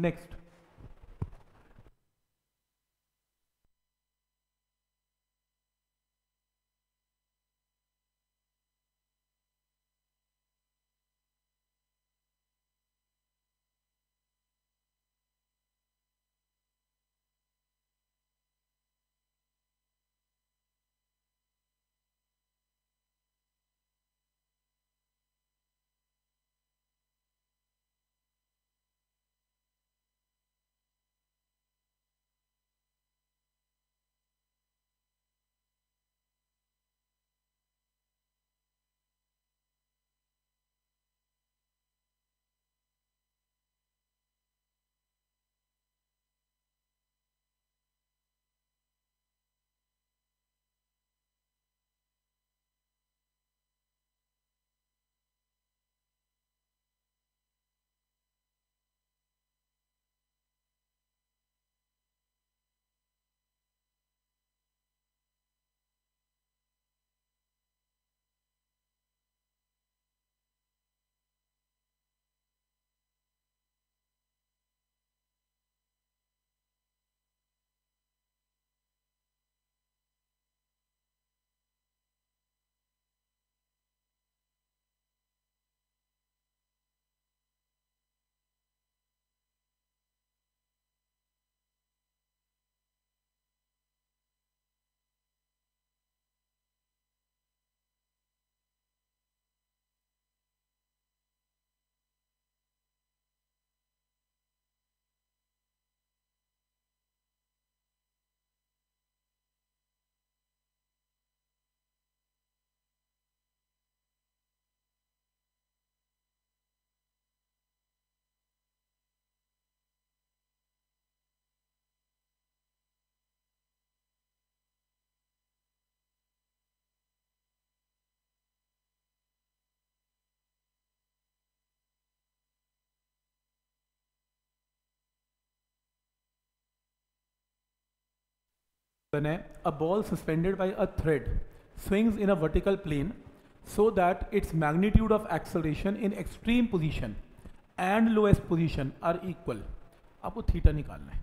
Speaker 1: Next a ball suspended by a thread swings in a vertical plane so that its magnitude of acceleration in extreme position and lowest position are equal. आपको theta निकालना है।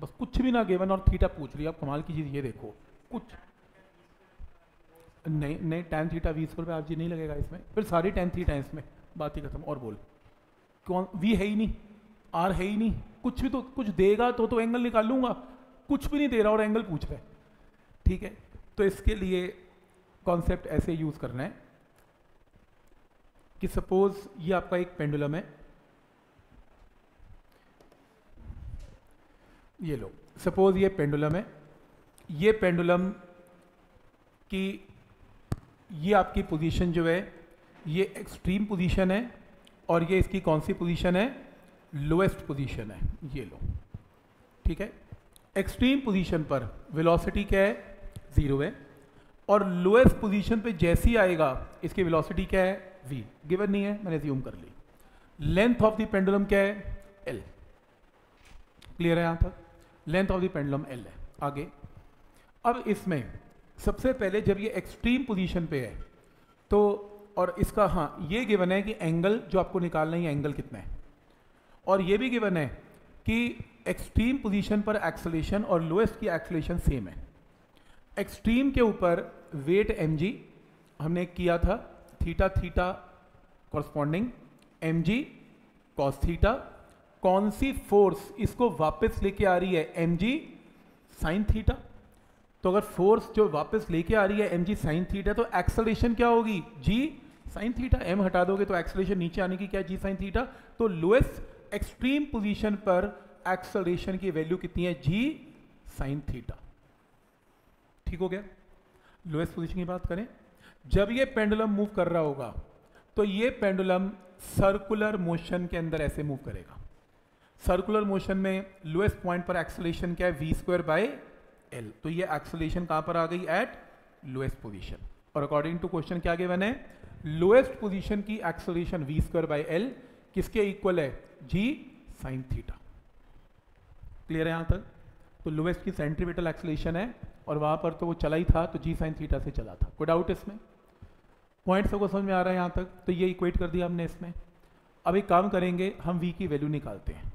Speaker 1: बस कुछ भी ना गिवन और थीटा पूछ है। आप कमाल की चीज़ ये देखो। कुछ। नहीं नहीं टेन थीटा बीस स्क्वायर पे आप जी नहीं लगेगा इसमें। फिर सारी टेन थीटा इसमें। बात ही खत्म। और बोल। कौन वी है ही नहीं। आर है ही नहीं। कुछ भी तो कुछ देगा तो तो एंगल निकाल लूँगा। कुछ भी नहीं दे रहा और एंगल पूछ रहा है। ठीक है? तो इसके लिए कॉन्सेप्ट ऐसे यूज़ करना है कि सपोज़ ये आपका एक पेंडुलम है। ये लो। सपोज़ ये पेंडुलम है। ये पेंडुलम की, ये आपकी पोजीशन जो है, ये एक्सट्रीम पोजीशन है और ये इसकी कौन सी पोजीशन है? लोएस्ट पोजीशन है। ये लो। ठीक है? एक्सट्रीम पोजीशन पर वेलोसिटी क्या है? ज़ीरो है. और लोएस्ट पोजीशन पे जैसे आएगा, इसकी वेलोसिटी क्या है? वी गिवन नहीं है, मैंने ज्यूम कर ली. लेंथ ऑफ़ द पेंडुलम क्या है? एल क्लियर है यहाँ तक? Length of the pendulum l है. आगे. अब इसमें सबसे पहले जब ये एक्सट्रीम पोजीशन पे है तो और इसका हाँ ये गिवन है कि एंगल जो आपको निकालना है एंगल कितना है? और ये भी गिवन है कि एक्सट्रीम पोजीशन पर एक्सलेशन और लोएस्ट की एक्सलेशन सेम है। एक्सट्रीम के ऊपर वेट एम हमने किया था theta theta corresponding m g theta कौन सी फोर्स इसको वापस लेके आ रही है? एम जी साइन थीटा तो अगर फोर्स जो वापस लेके आ रही है एम जी साइन थीटा तो एक्सलेशन क्या होगी? जी साइन थीटा एम हटा दोगे तो एक्सलेशन नीचे आने की क्या जी साइन थीटा तो लोएस्ट एक्सट्रीम पोजीशन पर एक्सलेशन की वैल्यू कितनी है? जी साइन थीटा ठीक हो गया? लोएस्ट पोजीशन की बात करें। जब ये पेंडुलम मूव कर रहा होगा तो ये पेंडुलम सर्कुलर मोशन के अंदर ऐसे मूव करेगा। सर्कुलर मोशन में लोएस्ट पॉइंट पर एक्सलेशन क्या है? वी स्क्वायर बाय एल तो ये एक्सलेशन कहाँ पर आ गई? एट लोएस्ट पोजीशन और अकॉर्डिंग टू क्वेश्चन क्या गिवन है? लोएस्ट पोजीशन की acceleration v square by l किसके इक्वल है? जी साइन थीटा क्लियर है यहाँ तक। तो लोएस्ट की सेंट्रीपिटल एक्सलेशन है और वहाँ पर तो वो चला ही था तो जी साइन थीटा से चला था। कोई डाउट इसमें। पॉइंट सबको समझ में आ रहा है यहाँ तक तो ये इक्वेट कर दिया हमने इसमें। अब एक काम करेंगे, हम वी की वैल्यू निकालते हैं।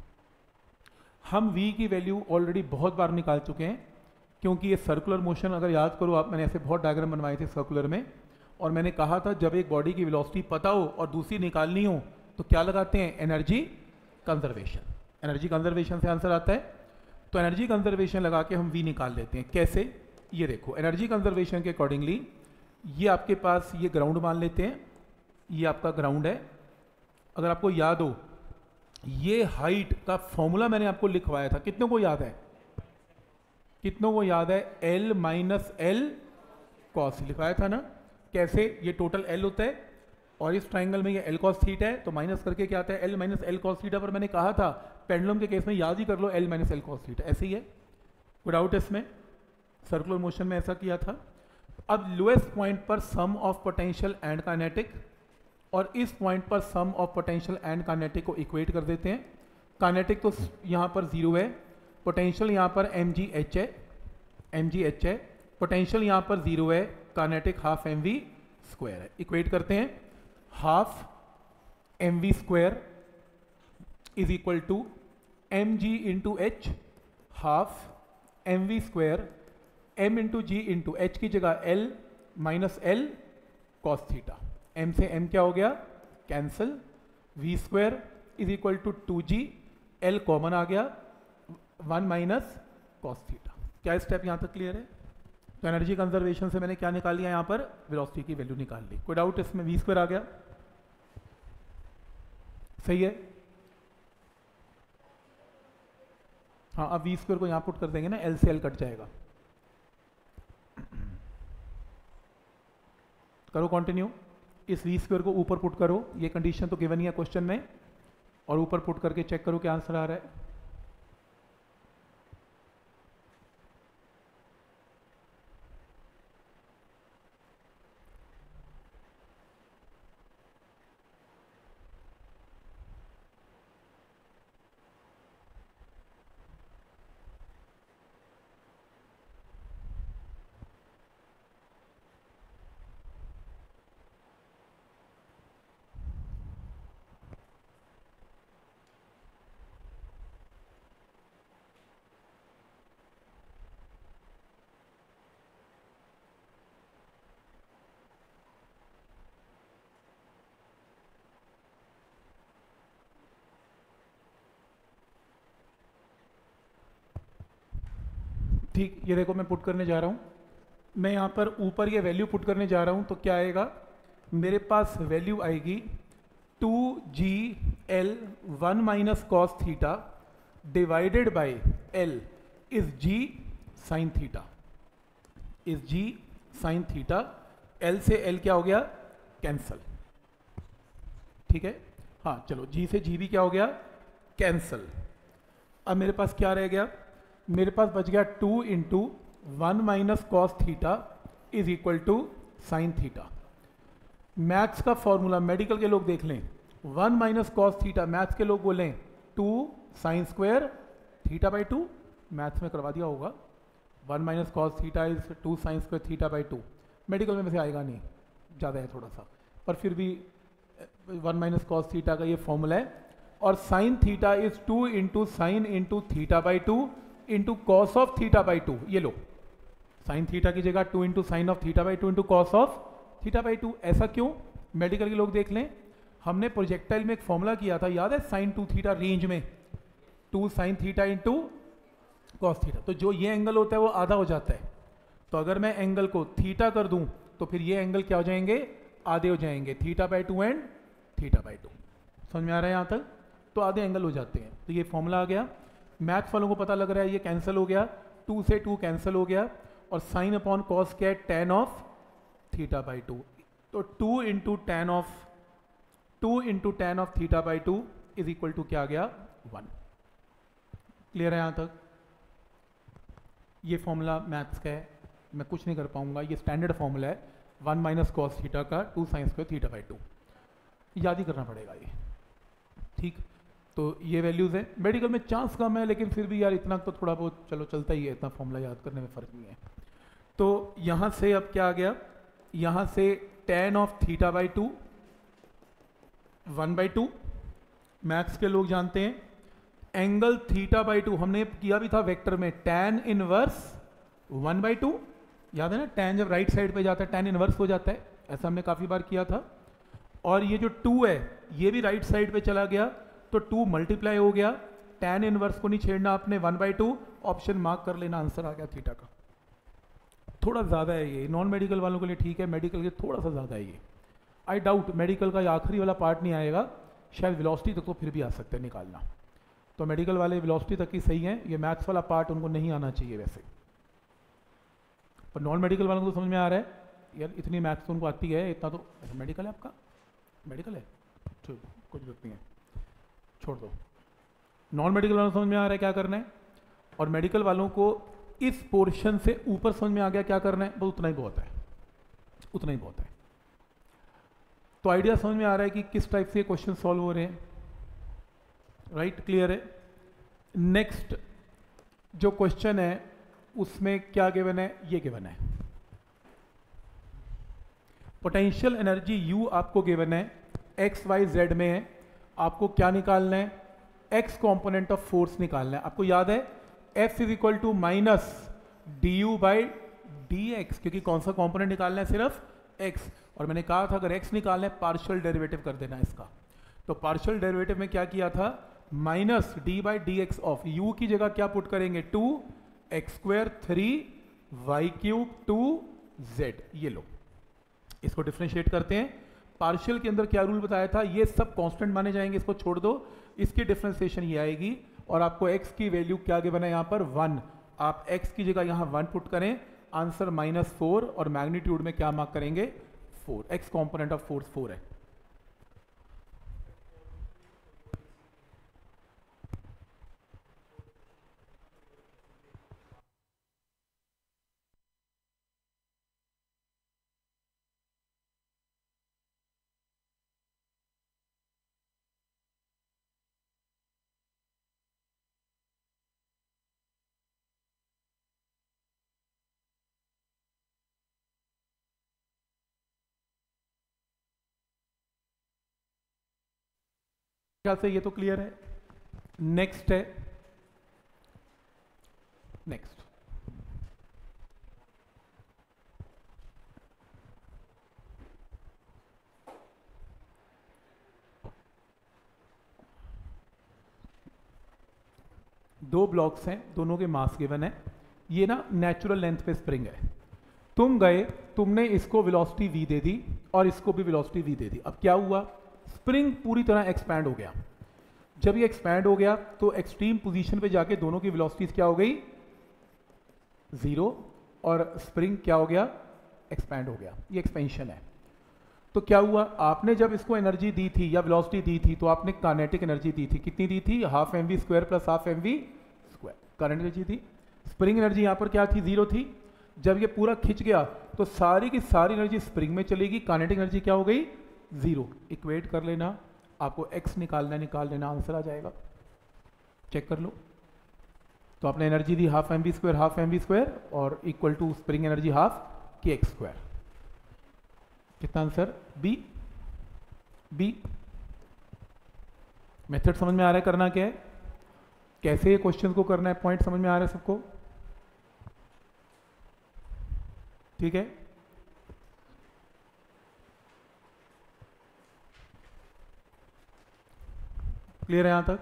Speaker 1: हम वी की वैल्यू ऑलरेडी बहुत बार निकाल चुके हैं, क्योंकि ये सर्कुलर मोशन अगर याद करो आप, मैंने ऐसे बहुत डायग्राम बनवाए थे सर्कुलर में, और मैंने कहा था, जब एक बॉडी की वेलोसिटी पता हो और दूसरी निकालनी हो तो क्या लगाते हैं? एनर्जी कंजर्वेशन एनर्जी कंजर्वेशन से आंसर आता है। तो एनर्जी कंजर्वेशन लगा के हम वी निकाल लेते हैं। कैसे? ये देखो एनर्जी कंजर्वेशन के अकॉर्डिंगली ये आपके पास ये ग्राउंड मान लेते हैं। ये आपका ग्राउंड है। अगर आपको याद हो, ये हाइट का फॉर्मूला मैंने आपको लिखवाया था। कितनों को याद है? कितनों को याद है? एल माइनस एल कॉस लिखवाया था ना? कैसे? ये टोटल एल होता है और इस ट्राइंगल में ये एल कॉस थीटा है तो माइनस करके क्या आता है? L minus l cos theta पर मैंने कहा था पेंडुलम के केस में याद ही कर लो l minus l cos theta ऐसे ही है। विदाउट इसमें सर्कुलर मोशन में ऐसा किया था। अब लोएस्ट पॉइंट पर sum of potential and kinetic और इस पॉइंट पर sum of potential and kinetic को इक्वेट कर देते हैं। काइनेटिक तो यहाँ पर ज़ीरो है पोटेंशियल यहाँ पर एम जी एच है एम जी एच है पोटेंशियल यहाँ पर ज़ीरो है kinetic half m v square है। इक्वेट करते हैं half m v square is equal to m g into h half m v square m into g into h की जगह l minus l cos theta m से m क्या हो गया? Cancel v square is equal to two g l common आ गया. One minus cos theta क्या step यहाँ तक क्लियर है? तो एनर्जी कंजर्वेशन से मैंने क्या निकाल लिया यहाँ पर? वेलोसिटी की वैल्यू निकाल ली। कोई डाउट इसमें वी स्क्वायर आ गया? सही है? हाँ अब वी स्क्वायर को यहाँ पुट कर देंगे ना एल से एल कट जाएगा। करो कंटिन्यू इस वी स्क्वायर को ऊपर पुट करो। ये कंडीशन तो गिवन ही है क्वेश्चन में। और ऊपर पुट करके चेक करो क्या आंसर आ रहा है। ठीक, ये देखो मैं पुट करने जा रहा हूँ। मैं यहाँ पर ऊपर ये वैल्यू पुट करने जा रहा हूँ तो क्या आएगा? मेरे पास वैल्यू आएगी two g l one minus cos theta divided by l is g sine theta is g sine theta l से एल क्या हो गया? कैंसल ठीक है? हाँ चलो जी से जी भी क्या हो गया? कैंसल अब मेरे पास क्या रह गया? मेरे पास बच गया two into one minus cos theta is equal to sine theta maths का फॉर्मूला मेडिकल के लोग देख लें। One minus cos theta maths के लोग बोलें two sine square theta by two maths में करवा दिया होगा। One minus cos theta is two sine square theta by two medical में वैसे आएगा नहीं, ज़्यादा है थोड़ा सा पर फिर भी वन माइनस कॉस थीटा का ये फॉर्मूला है। और sine theta is two into sine into theta by two into cos of theta by two ये लो। साइन थीटा की जगह two into sine of theta by two into cos of theta by two ऐसा क्यों? Medical के लोग देख लें। हमने प्रोजेक्टाइल में एक फॉर्मूला किया था, याद है? साइन टू थीटा रेंज में। Two sine theta into cos theta तो जो ये एंगल होता है, वो आधा हो जाता है। तो अगर मैं एंगल को थीटा कर दूँ तो फिर ये एंगल क्या हो जाएँगे? आधे हो जाएँगे। Theta by two and theta by two समझ में आ रहा है यहाँ तक? तो आधे एंगल हो जाते हैं। तो ये फॉर्मूला आ गया। मैथ वालों को पता लग रहा है ये कैंसिल हो गया टू से टू कैंसिल हो गया, और साइन अपॉन कॉस क्या है? Tan of theta by two तो two into tan of two into tan of theta by two is equal to क्या गया? वन क्लियर है यहाँ तक? ये फॉर्मूला मैथ्स का है। मैं कुछ नहीं कर पाऊँगा। ये स्टैंडर्ड फॉर्मूला है। वन माइनस कॉस थीटा का टू साइंस का थीटा बाई टू याद ही करना पड़ेगा ये। ठीक? तो ये वैल्यूज़ है। मेडिकल में चांस कम है, लेकिन फिर भी यार इतना तो थोड़ा बहुत, चलो चलता ही है, इतना फॉर्मूला याद करने में फ़र्क नहीं है। तो यहाँ से अब क्या आ गया? यहाँ से tan of theta by two one by two maths के लोग जानते हैं। एंगल थीटा बाई टू हमने किया भी था वेक्टर में tan inverse one by two याद है ना? टेन जब राइट साइड पे जाता है टेन इनवर्स हो जाता है। ऐसा हमने काफ़ी बार किया था। और ये जो टू है, ये भी राइट साइड पे चला गया। तो टू मल्टीप्लाई हो गया। टेन इनवर्स को नहीं छेड़ना आपने one by two option mark कर लेना आंसर आ गया थीटा का। थोड़ा ज़्यादा है ये नॉन मेडिकल वालों के लिए ठीक है मेडिकल के थोड़ा सा ज़्यादा है ये। आई डाउट मेडिकल का आखिरी वाला पार्ट नहीं आएगा, शायद वेलोसिटी तक तो फिर भी आ सकते हैं निकालना। तो मेडिकल वाले वेलोसिटी तक ही सही है, ये मैथ्स वाला पार्ट उनको नहीं आना चाहिए वैसे। पर नॉन मेडिकल वालों को तो समझ में आ रहा है, यार इतनी मैथ्स तो उनको आती है, इतना तो मेडिकल है आपका? मेडिकल है? ठीक कुछ नहीं है। छोड़ दो। नॉन मेडिकल वालों समझ में आ रहा है क्या करना है? और मेडिकल वालों को इस पोर्शन से ऊपर समझ में आ गया क्या करना है? बस उतना ही बहुत है। उतना ही बहुत है। तो आइडिया समझ में आ रहा है कि किस टाइप से क्वेश्चन सॉल्व हो रहे हैं। राइट right, क्लियर है? नेक्स्ट जो क्वेश्चन है उसमें क्या गिवन है? ये गिवन है। पोटेंशियल एनर्जी यू आपको गिवन है। एक्स वाई जेड में है। आपको क्या निकालना है? एक्स कॉम्पोनेंट ऑफ़ फोर्स निकालना है। आपको याद है? F is equal to minus d u by d x क्योंकि कौन सा कंपोनेंट निकालना है? सिर्फ़ एक्स और मैंने कहा था, अगर एक्स निकालना है पार्शियल डेरिवेटिव कर देना इसका। तो पार्शियल डेरिवेटिव में क्या किया था? Minus d by d x of u की जगह क्या पुट करेंगे? Two x square three y cube two z ये लो। इसको डिफ्रेंशिएट करते हैं। पार्शियल के अंदर क्या रूल बताया था? ये सब कांस्टेंट माने जाएँगे, इसको छोड़ दो। इसकी डिफ्रेंसिएशन ये आएगी और आपको एक्स की वैल्यू क्या आगे बना यहाँ पर? वन आप एक्स की जगह यहाँ वन पुट करें। आंसर माइनस फोर और मैग्नीट्यूड में क्या मार्क करेंगे? Four x component of force four है। ख्याल से ये तो क्लियर है? नेक्स्ट है। नेक्स्ट दो ब्लॉक्स हैं, दोनों के मास गिवन है। ये ना नेचुरल लेंथ पे स्प्रिंग है। तुम गए, तुमने इसको वेलोसिटी वी दे दी और इसको भी वेलोसिटी वी दे दी। अब क्या हुआ? स्प्रिंग पूरी तरह एक्सपैंड हो गया। जब ये एक्सपैंड हो गया तो एक्सट्रीम पोजीशन पे जाके दोनों की वेलोसिटीज क्या हो गई? ज़ीरो और स्प्रिंग क्या हो गया? एक्सपैंड हो गया। ये एक्सपेंशन है। तो क्या हुआ? आपने जब इसको एनर्जी दी थी या वेलोसिटी दी थी तो आपने कानेटिक एनर्जी दी थी। कितनी दी थी? Half m v square plus half m v square current energy थी। स्प्रिंग एनर्जी यहाँ पर क्या थी? ज़ीरो थी। जब ये पूरा खिंच गया तो सारी की सारी एनर्जी स्प्रिंग में चलेगी। कानेटिक एनर्जी क्या हो गई? ज़ीरो। इक्वेट कर लेना, आपको एक्स निकालना, निकाल लेना आंसर आ जाएगा। चेक कर लो। तो आपने एनर्जी दी half m b square half m b square और equal to spring energy half के एक्स स्क्वायर कितना आंसर बी बी मेथड समझ में आ रहा है करना क्या है? कैसे क्वेश्चन को करना है? पॉइंट समझ में आ रहा है सबको? ठीक है? क्लियर है यहाँ तक?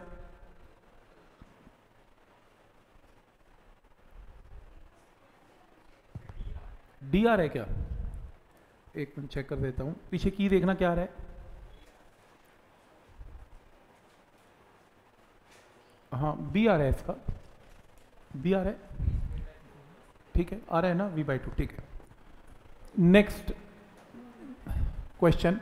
Speaker 1: डी आर है क्या? एक मिनट चेक कर देता हूँ। पीछे की देखना क्या आ रहा है? हाँ बी आ रहा है इसका। बी आ रहा है? ठीक है, आ रहा है ना? वी बाई टू ठीक है। नेक्स्ट क्वेश्चन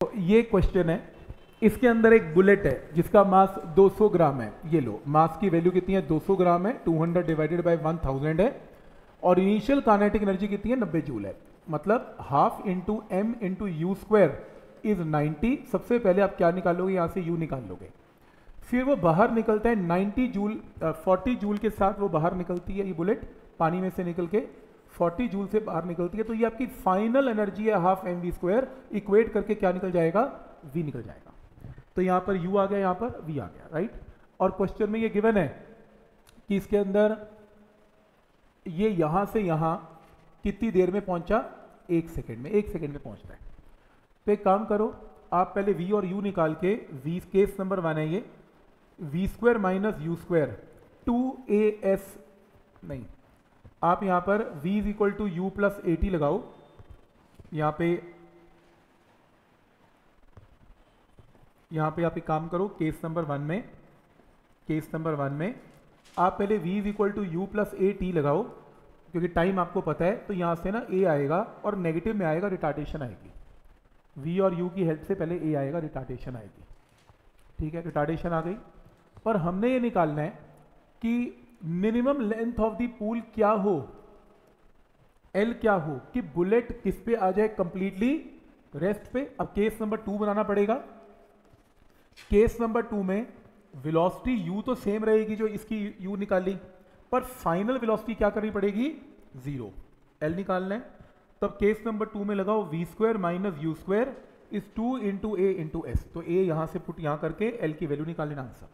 Speaker 1: तो ये क्वेश्चन है। इसके अंदर एक बुलेट है, जिसका मास 200 ग्राम है। ये लो मास की वैल्यू कितनी है? 200 ग्राम है 200 डिवाइडेड बाय 1000 है। और इनिशियल कानेटिक एनर्जी कितनी है? 90 जूल है। मतलब half into m into u square is 90 सबसे पहले आप क्या निकालोगे? यहाँ से यू निकाल लोगे फिर वो बाहर निकलता है 90 जूल फोर्टी जूल के साथ वो बाहर निकलती है ये बुलेट पानी में से निकल के। 40 जूल से बाहर निकलती है तो ये आपकी फाइनल एनर्जी है half m v square equate करके क्या निकल जाएगा? वी निकल जाएगा। तो यहाँ पर यू आ गया, यहाँ पर वी आ गया राइट और क्वेश्चन में ये गिवन है कि इसके अंदर ये यहाँ से यहाँ कितनी देर में पहुँचा? एक सेकेंड में, एक सेकेंड में पहुँचता है। तो एक काम करो, आप पहले वी और यू निकाल के वी केस नंबर वन है ये v square minus u square two a s नहीं आप यहाँ पर v is equal to u plus a t लगाओ। यहाँ पे यहाँ पे आप एक काम करो केस नंबर वन में केस नंबर वन में आप पहले v is equal to u plus a t लगाओ, क्योंकि टाइम आपको पता है तो यहाँ से ना a आएगा और नेगेटिव में आएगा रिटार्टेशन आएगी। V और u की हेल्प से पहले a आएगा रिटार्टेशन आएगी। ठीक है रिटार्डेशन आ गई। पर हमने ये निकालना है कि minimum length of the pool क्या हो? एल क्या हो? कि बुलेट किस पे आ जाए कंप्लीटली रेस्ट पे। अब केस नंबर टू बनाना पड़ेगा। केस नंबर टू में वेलोसिटी u तो सेम रहेगी जो इसकी u निकाली। पर फाइनल वेलोसिटी क्या करनी पड़ेगी? ज़ीरो एल निकालना है। तब केस नंबर टू में लगाओ। V square minus u square is two into a into s तो ए यहाँ से पुट यहाँ करके एल की वैल्यू निकाल लेना आंसर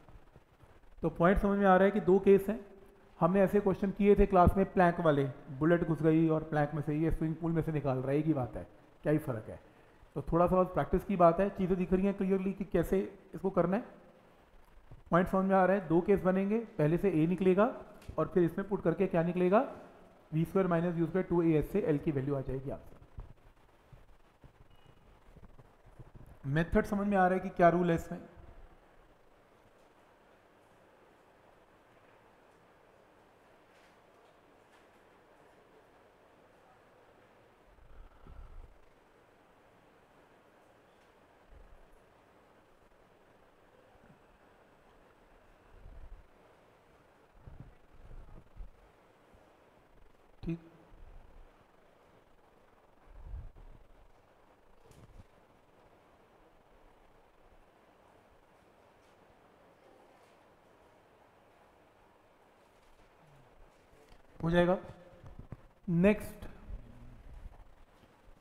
Speaker 1: तो पॉइंट समझ में आ रहा है कि दो केस हैं। हमने ऐसे क्वेश्चन किए थे क्लास में प्लैंक वाले। बुलेट घुस गई और प्लैंक में से ये स्विमिंग पूल में से निकाल रहा है एक ही बात है। क्या ही फ़र्क है? तो थोड़ा सा बहुत प्रैक्टिस की बात है। चीज़ें दिख रही हैं क्लियरली कि कैसे इसको करना है। पॉइंट समझ में आ रहा है। दो केस बनेंगे। पहले से ए निकलेगा और फिर इसमें पुट करके क्या निकलेगा? V square minus u square two a s से एल की वैल्यू आ जाएगी आपसे। मेथड समझ में आ रहा है कि क्या रूल है इसमें ठीक हो जाएगा। नेक्स्ट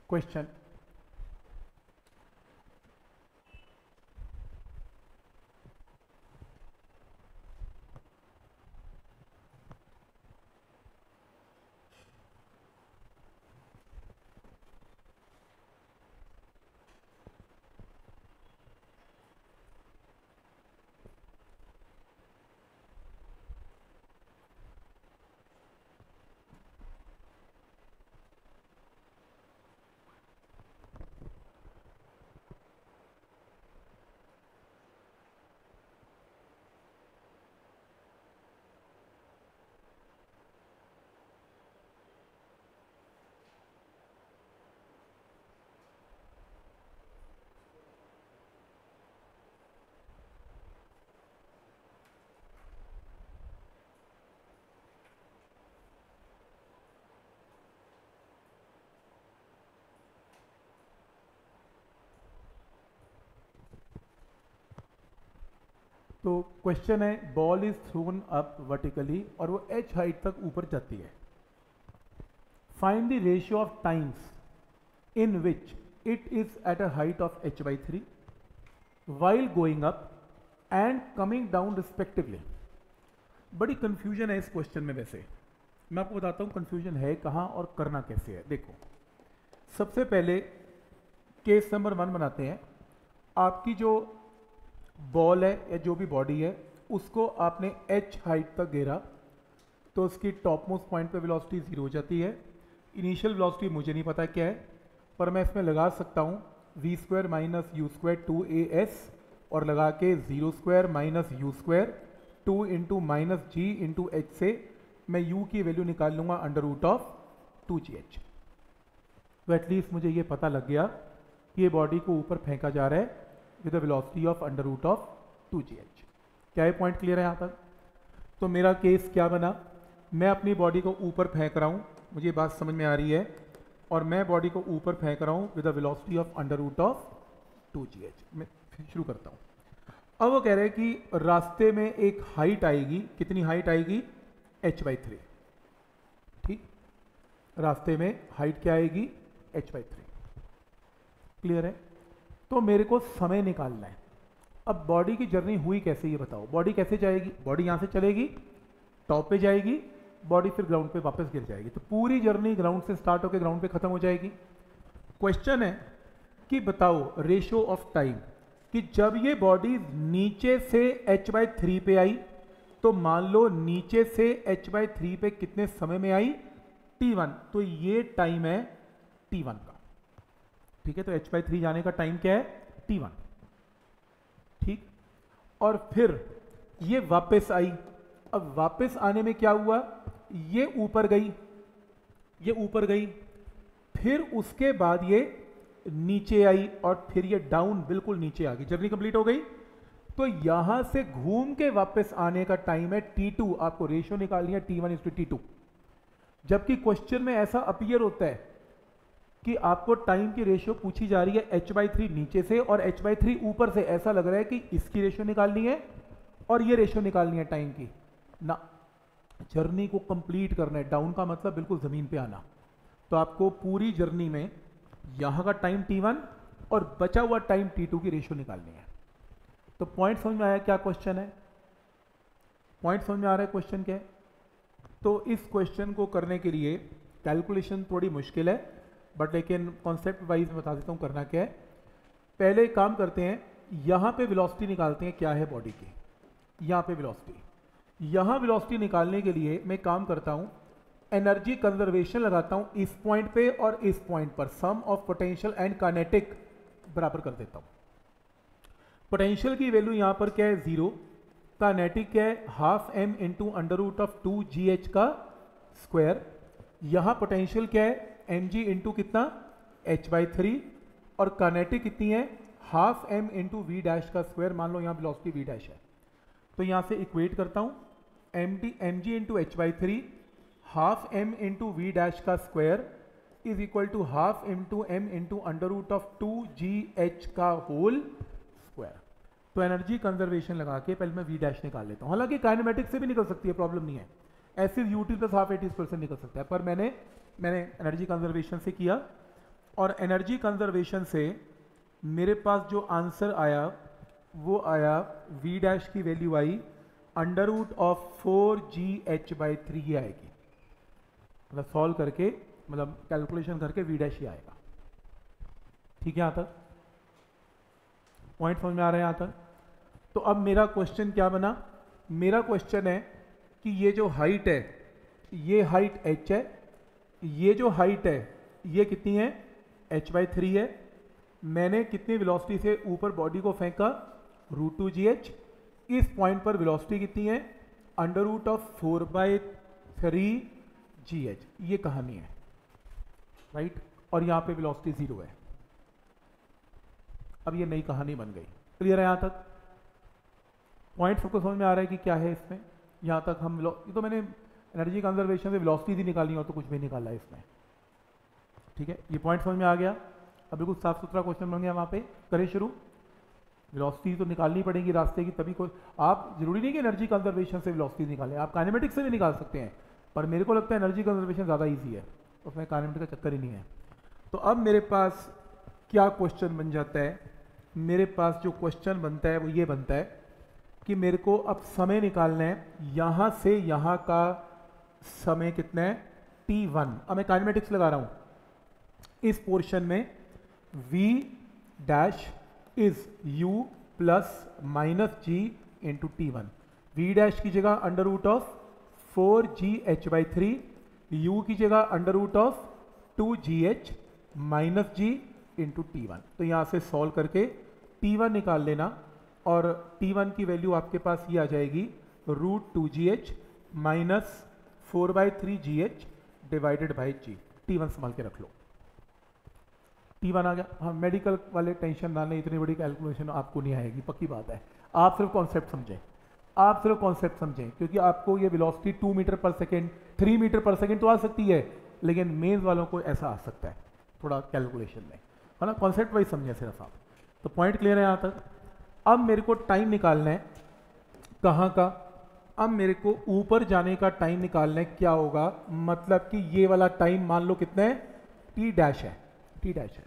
Speaker 1: क्वेश्चन तो क्वेश्चन है ball is thrown up vertically और वो एच हाइट तक ऊपर जाती है। Find the ratio of times in which it is at a height of h by three while going up and coming down respectively बड़ी confusion है इस question में वैसे। मैं आपको बताता हूँ कंफ्यूजन है कहाँ और करना कैसे है। देखो, सबसे पहले केस नंबर वन बनाते हैं। आपकी जो बॉल है, या जो भी बॉडी है, उसको आपने एच हाइट तक घेरा तो उसकी टॉप मोस्ट पॉइंट पे वेलोसिटी ज़ीरो हो जाती है। इनिशियल वेलोसिटी मुझे नहीं पता क्या है, पर मैं इसमें लगा सकता हूँ v square minus u square two a s और लगा के zero square minus u square two into minus g into h से मैं यू की वैल्यू निकाल लूँगा under root of two g h तो एटलीस्ट मुझे ये पता लग गया कि ये बॉडी को ऊपर फेंका जा रहा है। With velocity of under root of two g h क्या ये पॉइंट क्लियर है यहाँ तक तो मेरा केस क्या बना? मैं अपनी बॉडी को ऊपर फेंक रहा हूँ। मुझे बात समझ में आ रही है। और मैं बॉडी को ऊपर फेंक रहा हूँ with velocity of under root of two g h मैं शुरू करता हूँ। अब वो कह रहे हैं कि रास्ते में एक हाइट आएगी। कितनी हाइट आएगी? एच बाई थ्री ठीक? रास्ते में हाइट क्या आएगी? एच बाई थ्री क्लियर है? तो मेरे को समय निकालना है। अब बॉडी की जर्नी हुई कैसे, ये बताओ। बॉडी कैसे जाएगी? बॉडी यहाँ से चलेगी टॉप पे जाएगी बॉडी फिर ग्राउंड पे वापस गिर जाएगी। तो पूरी जर्नी ग्राउंड से स्टार्ट होकर ग्राउंड पे खत्म हो जाएगी। क्वेश्चन है कि बताओ रेशियो ऑफ़ टाइम कि जब ये बॉडी नीचे से एच बाई थ्री पे आई तो मान लो नीचे से एच बाई थ्री पे कितने समय में आई? टी वन तो ये टाइम है टी वन का। ठीक है तो h बाई थ्री जाने का टाइम क्या है? T1 ठीक? और फिर ये वापस आई। अब वापस आने में क्या हुआ? ये ऊपर गई। ये ऊपर गई। फिर उसके बाद ये नीचे आई और फिर ये डाउन बिल्कुल नीचे आ गई। जर्नी कंप्लीट हो गई। तो यहाँ से घूम के वापस आने का टाइम है T2 आपको रेशियो निकालनी है T1 one is to t जबकि क्वेश्चन में ऐसा अपियर होता है कि आपको टाइम की रेशियो पूछी जा रही है एच बाई थ्री नीचे से और एच बाई थ्री ऊपर से। ऐसा लग रहा है कि इसकी रेशियो निकालनी है और ये रेशियो निकालनी है टाइम की। ना जर्नी को कंप्लीट करना है। डाउन का मतलब बिल्कुल ज़मीन पे आना। तो आपको पूरी जर्नी में यहाँ का टाइम टी वन और बचा हुआ टाइम टी टू की रेशियो निकालनी है। तो पॉइंट समझ में आया क्या क्वेश्चन है? पॉइंट समझ में आ रहा है क्वेश्चन क्या है? तो इस क्वेश्चन को करने के लिए कैलकुलेशन थोड़ी मुश्किल है। बट लेकिन कॉन्सेप्ट वाइज बता देता हूँ करना क्या है। पहले काम करते हैं, यहाँ पे वेलोसिटी निकालते हैं क्या है बॉडी की। यहाँ पे वेलोसिटी यहाँ वेलोसिटी निकालने के लिए मैं काम करता हूँ एनर्जी कंजर्वेशन लगाता हूँ इस पॉइंट पे और इस पॉइंट पर। Sum of potential and kinetic बराबर कर देता हूँ। पोटेंशियल की वैल्यू यहाँ पर क्या है? ज़ीरो कानेटिक क्या है? Half m into under root of two g h का स्क्वायर यहाँ पोटेंशियल क्या है? एम जी इंटू कितना? एच बाई थ्री और कानेटिक कितनी है? Half m into v dash का स्क्वायर मान लो, यहाँ वेलोसिटी वी डैश है। तो यहाँ से इक्वेट करता हूँ। M d m g into h by three half m into v dash का square is equal to half into m into under root of two g h का whole square तो energy conservation लगा के पहले मैं we dash निकाल लेता हूँ। हालाँकि काइनेमेटिक से भी निकल सकती है प्रॉब्लम नहीं है। ऐसे u t plus half a t percent निकल सकता है, पर मैंने मैंने एनर्जी कंजर्वेशन से किया और एनर्जी कंजर्वेशन से मेरे पास जो आंसर आया, वो आया v डैश की value I under root of four g h by three आएगी। मतलब सॉल्व करके मतलब कैलकुलेशन करके v डैश ही आएगा। ठीक है यहाँ तक? पॉइंट समझ में आ रहा है यहाँ तक? तो अब मेरा क्वेश्चन क्या बना? मेरा क्वेश्चन है कि ये जो हाइट है, ये हाइट h है ये जो हाइट है, ये कितनी है? एच बाई थ्री है। मैंने कितनी वेलोसिटी से ऊपर बॉडी को फेंका? रूट टू जी एच इस पॉइंट पर वेलोसिटी कितनी है? Under root of four by three g h ये कहानी है। राइट और यहाँ पे वेलोसिटी ज़ीरो है। अब ये नई कहानी बन गई। क्लियर है यहाँ तक? पॉइंट सबको समझ में आ रहा है कि क्या है इसमें? यहाँ तक हम ये तो मैंने एनर्जी कंजर्वेशन से वेलोसिटी भी निकालनी हो तो कुछ भी निकाला है इसमें। ठीक है? ये पॉइंट समझ में आ गया। अब बिल्कुल साफ़ सुथरा क्वेश्चन बन गया वहाँ पे। करें शुरू। वेलोसिटी तो निकालनी पड़ेगी रास्ते की, तभी कोई आप ज़रूरी नहीं कि एनर्जी कंजर्वेशन से वेलोसिटी निकालें। आप काइनेमेटिक से भी निकाल सकते हैं। पर मेरे को लगता है एनर्जी कंजर्वेशन ज़्यादा ईजी है। उसमें काइनेमेटिक का चक्कर ही नहीं है। तो अब मेरे पास क्या क्वेश्चन बन जाता है? मेरे पास जो क्वेश्चन बनता है, वो ये बनता है कि मेरे को अब समय निकालना है। यहाँ से यहाँ का समय कितना है? टी वन अब मैं काइनेमेटिक्स लगा रहा हूँ। इस पोर्शन में v dash is u plus minus g into t one v dash की जगह under root of four g h by three u की जगह under root of two g h minus g into t one तो यहाँ से solve करके T one निकाल लेना और टी वन की वैल्यू आपके पास ये आ जाएगी root two g h minus four by three g h divided by g t one संभाल के रख लो। टी वन आ गया। हाँ मेडिकल वाले टेंशन ना लें, इतनी बड़ी कैलकुलेशन आपको नहीं आएगी, पक्की बात है। आप सिर्फ़ कॉन्सेप्ट समझें। आप सिर्फ़ कॉन्सेप्ट समझें, क्योंकि आपको ये velocity two meter per second three meter per second तो आ सकती है, लेकिन मेन्स वालों को ऐसा आ सकता है, थोड़ा कैलकुलेशन में। है ना? कॉन्सेप्ट वाइज समझें सिर्फ़ आप। तो पॉइंट क्लियर है यहाँ तक। अब मेरे को टाइम निकालना है, कहाँ का अब मेरे को ऊपर जाने का टाइम निकालना है। क्या होगा? मतलब कि ये वाला टाइम मान लो कितना है? टी डैश है। टी डैश है।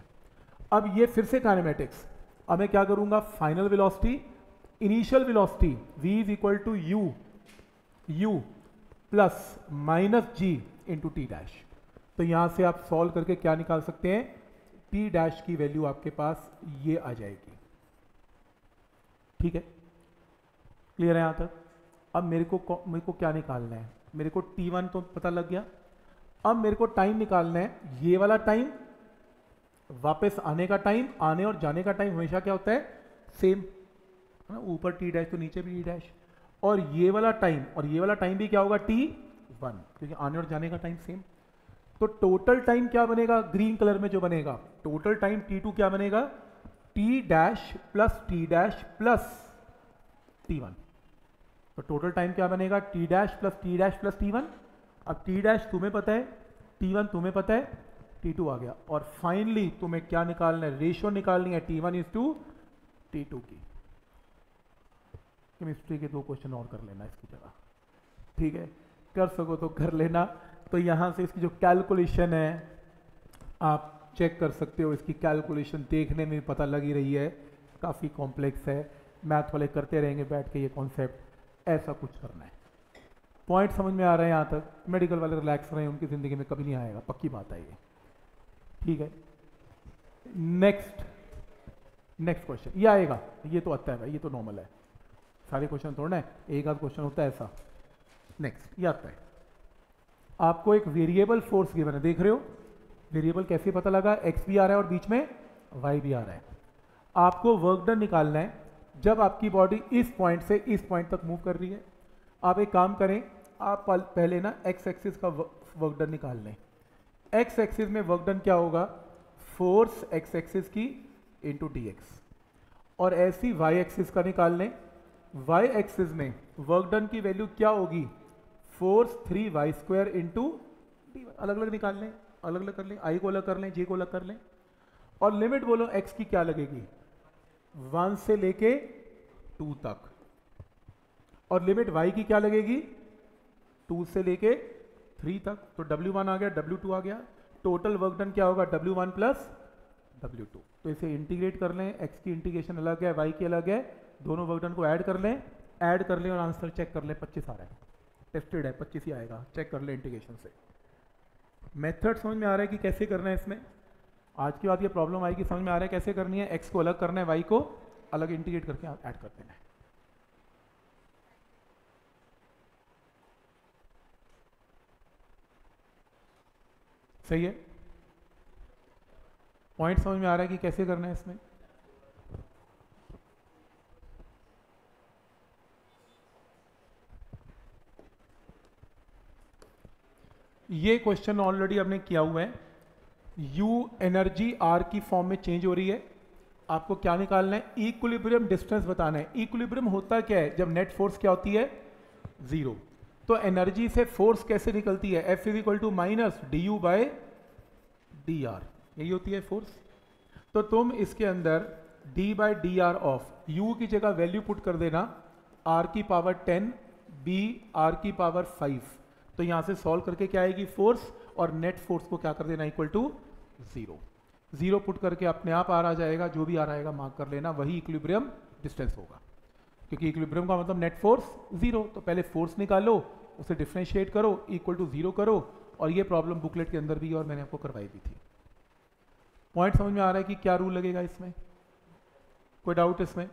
Speaker 1: अब ये फिर से काइनेमेटिक्स अब मैं क्या करूँगा? Final velocity initial velocity v is equal to u u plus minus g into t dash तो यहाँ से आप सॉल्व करके क्या निकाल सकते हैं? टी डैश की वैल्यू आपके पास ये आ जाएगी। ठीक है? क्लियर है यहाँ तक? अब मेरे को मेरे को क्या निकालना है? मेरे को टी वन तो पता लग गया। अब मेरे को टाइम निकालना है। ये वाला टाइम वापस आने का टाइम आने और जाने का टाइम हमेशा क्या होता है? सेम है ना? ऊपर टी डैश तो नीचे भी टी डैश और ये वाला टाइम और ये वाला टाइम भी क्या होगा? टी वन क्योंकि आने और जाने का टाइम सेम तो टोटल टाइम क्या बनेगा? ग्रीन कलर में जो बनेगा। टोटल टाइम टी टू क्या बनेगा? T dash plus t dash plus t one तो टोटल टाइम क्या बनेगा? T dash plus t dash plus t one अब टी डैश तुम्हें पता है टी वन तुम्हें पता है टी टू आ गया। और फाइनली तुम्हें क्या निकालना है? रेशियो निकालनी है t one is to t two की। केमिस्ट्री के दो क्वेश्चन और कर लेना इसकी जगह। ठीक है? कर सको तो कर लेना। तो यहाँ से इसकी जो कैलकुलेशन है, आप चेक कर सकते हो। इसकी कैलकुलेशन देखने में पता लगी रही है। काफ़ी कॉम्प्लेक्स है। मैथ वाले करते रहेंगे बैठ के ये कॉन्सेप्ट ऐसा कुछ करना है। पॉइंट समझ में आ रहे हैं यहाँ तक? मेडिकल वाले रिलैक्स रहे हैं, उनकी ज़िंदगी में कभी नहीं आएगा। पक्की बात है ये। ठीक है? नेक्स्ट नेक्स्ट क्वेश्चन ये आएगा। ये तो आता है भाई, ये तो नॉर्मल है। सारे क्वेश्चन थोड़ा है। एक आध क्वेश्चन होता है ऐसा। नेक्स्ट ये आता है। आपको एक वेरिएबल फोर्स गिवन है। देख रहे हो? वेरिएबल कैसे पता लगा? एक्स भी आ रहा है और बीच में वाई भी आ रहा है। आपको वर्क डन निकालना है। जब आपकी बॉडी इस पॉइंट से इस पॉइंट तक मूव कर रही है, आप एक काम करें, आप पहले ना एक्स एक्सिस का वर्क डन निकाल लें। एक्स एक्सिस में वर्क डन क्या होगा? फोर्स एक्स एक्सिस की इंटू डी एक्स और ऐसी वाई एक्सिस का निकाल लें। वाई एक्सिस में वर्क डन की वैल्यू क्या होगी? Force three y square into अलग अलग निकाल लें अलग अलग कर लें आई को अलग कर लें जे को अलग कर लें। और लिमिट बोलो एक्स की क्या लगेगी? वन से लेके टू तक। और लिमिट वाई की क्या लगेगी? टू से लेके थ्री तक। तो डब्ल्यू वन आ गया डब्ल्यू टू आ गया। टोटल वर्क डन क्या होगा? W one plus W two तो इसे इंटीग्रेट कर लें। एक्स की इंटीग्रेशन अलग है वाई की अलग है। दोनों वर्क डन को ऐड कर लें। ऐड कर लें और आंसर चेक कर लें। पच्चीस आ रहा है। टेस्टेड है, पच्चीस ही आएगा। चेक कर लें इंटीग्रेशन से। मेथड समझ में आ रहा है कि कैसे करना है इसमें? आज की बात ये प्रॉब्लम आएगी समझ में आ रहा है कैसे करनी है एक्स को अलग करना है वाई को अलग इंटीग्रेट करके ऐड कर देना है। सही है? पॉइंट समझ में आ रहा है कि कैसे करना है इसमें? ये क्वेश्चन ऑलरेडी हमने किया हुआ है। यू एनर्जी आर की फॉर्म में चेंज हो रही है। आपको क्या निकालना है? इक्विलिब्रियम डिस्टेंस बताना है। इक्विलिब्रियम होता क्या है? जब नेट फोर्स क्या होती है? ज़ीरो तो एनर्जी से फोर्स कैसे निकलती है? F is equal to minus d u by d r यही होती है फोर्स तो तुम इसके अंदर d by d r of u की जगह वैल्यू पुट कर देना। R की पावर 10 b, r की पावर 5 तो यहाँ से सॉल्व करके क्या आएगी? फोर्स और नेट फोर्स को क्या कर देना? Equal to zero. Zero put करके अपने आप आ रहा जाएगा, जो भी आ रहेगा मार्क कर लेना, वही इक्विलिब्रियम डिस्टेंस होगा। क्योंकि इक्विलिब्रियम का मतलब नेट फोर्स ज़ीरो तो पहले फोर्स निकालो, उसे डिफ्रेंशिएट करो इक्वल टू ज़ीरो करो, और ये प्रॉब्लम बुकलेट के अंदर भी और मैंने आपको करवाई भी थी। पॉइंट समझ में आ रहा है कि क्या रूल लगेगा इसमें? कोई डाउट इसमें?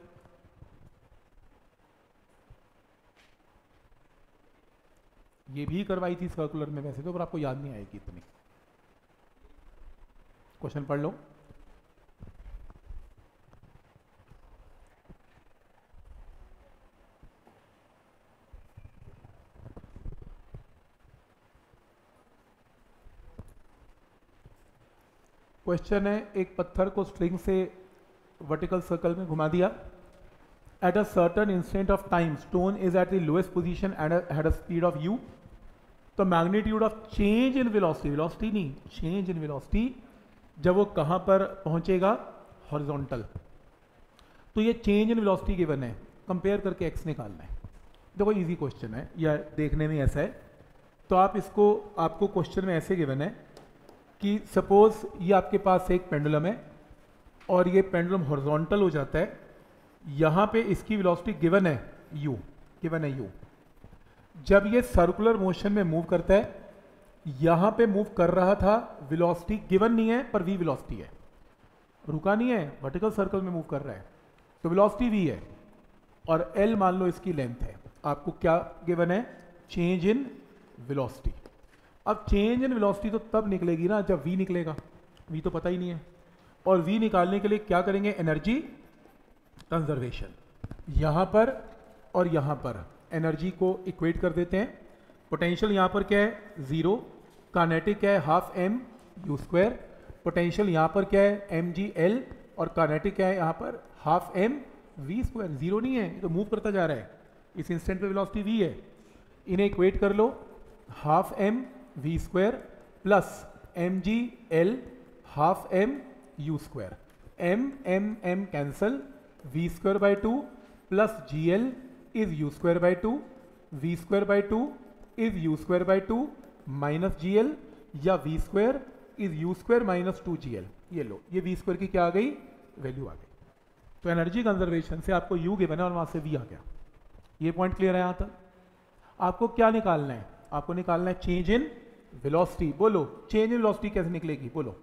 Speaker 1: ये भी करवाई थी सर्कुलर में वैसे तो पर आपको याद नहीं आएगी इतनी। क्वेश्चन पढ़ लो। क्वेश्चन है, एक पत्थर को स्ट्रिंग से वर्टिकल सर्कल में घुमा दिया। At a certain instant of time stone is at the lowest position had a speed of u तो magnitude of change in velocity velocity नहीं चेंज इन वेलोसिटी जब वो कहाँ पर पहुंचेगा? हॉरिजॉन्टल तो ये चेंज इन वेलोसिटी गिवन है। कंपेयर करके एक्स निकालना है। देखो इजी क्वेश्चन है। या देखने में ऐसा है। तो आप इसको, आपको क्वेश्चन में ऐसे गिवन है कि सपोज़ ये आपके पास एक पेंडुलम है और ये पेंडुलम हॉरिजॉन्टल हो जाता है। यहाँ पे इसकी वेलोसिटी गिवन है यू गिवन है यू जब ये सर्कुलर मोशन में मूव करता है यहाँ पे मूव कर रहा था वेलोसिटी गिवन नहीं है, पर वी वेलोसिटी है। रुका नहीं है वर्टिकल सर्कल में मूव कर रहा है। तो वेलोसिटी वी है, और एल मान लो इसकी लेंथ है। आपको क्या गिवन है? चेंज इन वेलोसिटी अब चेंज इन वेलोसिटी तो तब निकलेगी ना, जब वी निकलेगा। वी तो पता ही नहीं है। और वी निकालने के लिए क्या करेंगे? एनर्जी कंजर्वेशन यहाँ पर और यहाँ पर। एनर्जी को इक्वेट कर देते हैं। पोटेंशियल यहाँ पर क्या है? ज़ीरो कानेटिक है half m u square. Potential यहाँ पर क्या है? एम जी एल और कानेटिक क्या है यहाँ पर half m v square. Zero नहीं है तो मूव करता जा रहा है। इस इंस्टेंट पे वेलोसिटी वी है। इन्हें इक्वेट कर लो। Half m v square plus m g l half m u square. M m m cancel v square by two plus g l is u square by two v square by two is u square by two minus g l या v square is u square minus two g l ये लो, ये we square की क्या आ गई? Value आ गई. तो एनर्जी कंजर्वेशन से आपको यू गिवन है और वहाँ से वी आ गया. ये पॉइंट क्लियर है यहाँ तक? आपको क्या निकालना है? आपको निकालना है चेंज इन वेलोसिटी बोलो चेंज इन वेलोसिटी कैसे निकलेगी? बोलो.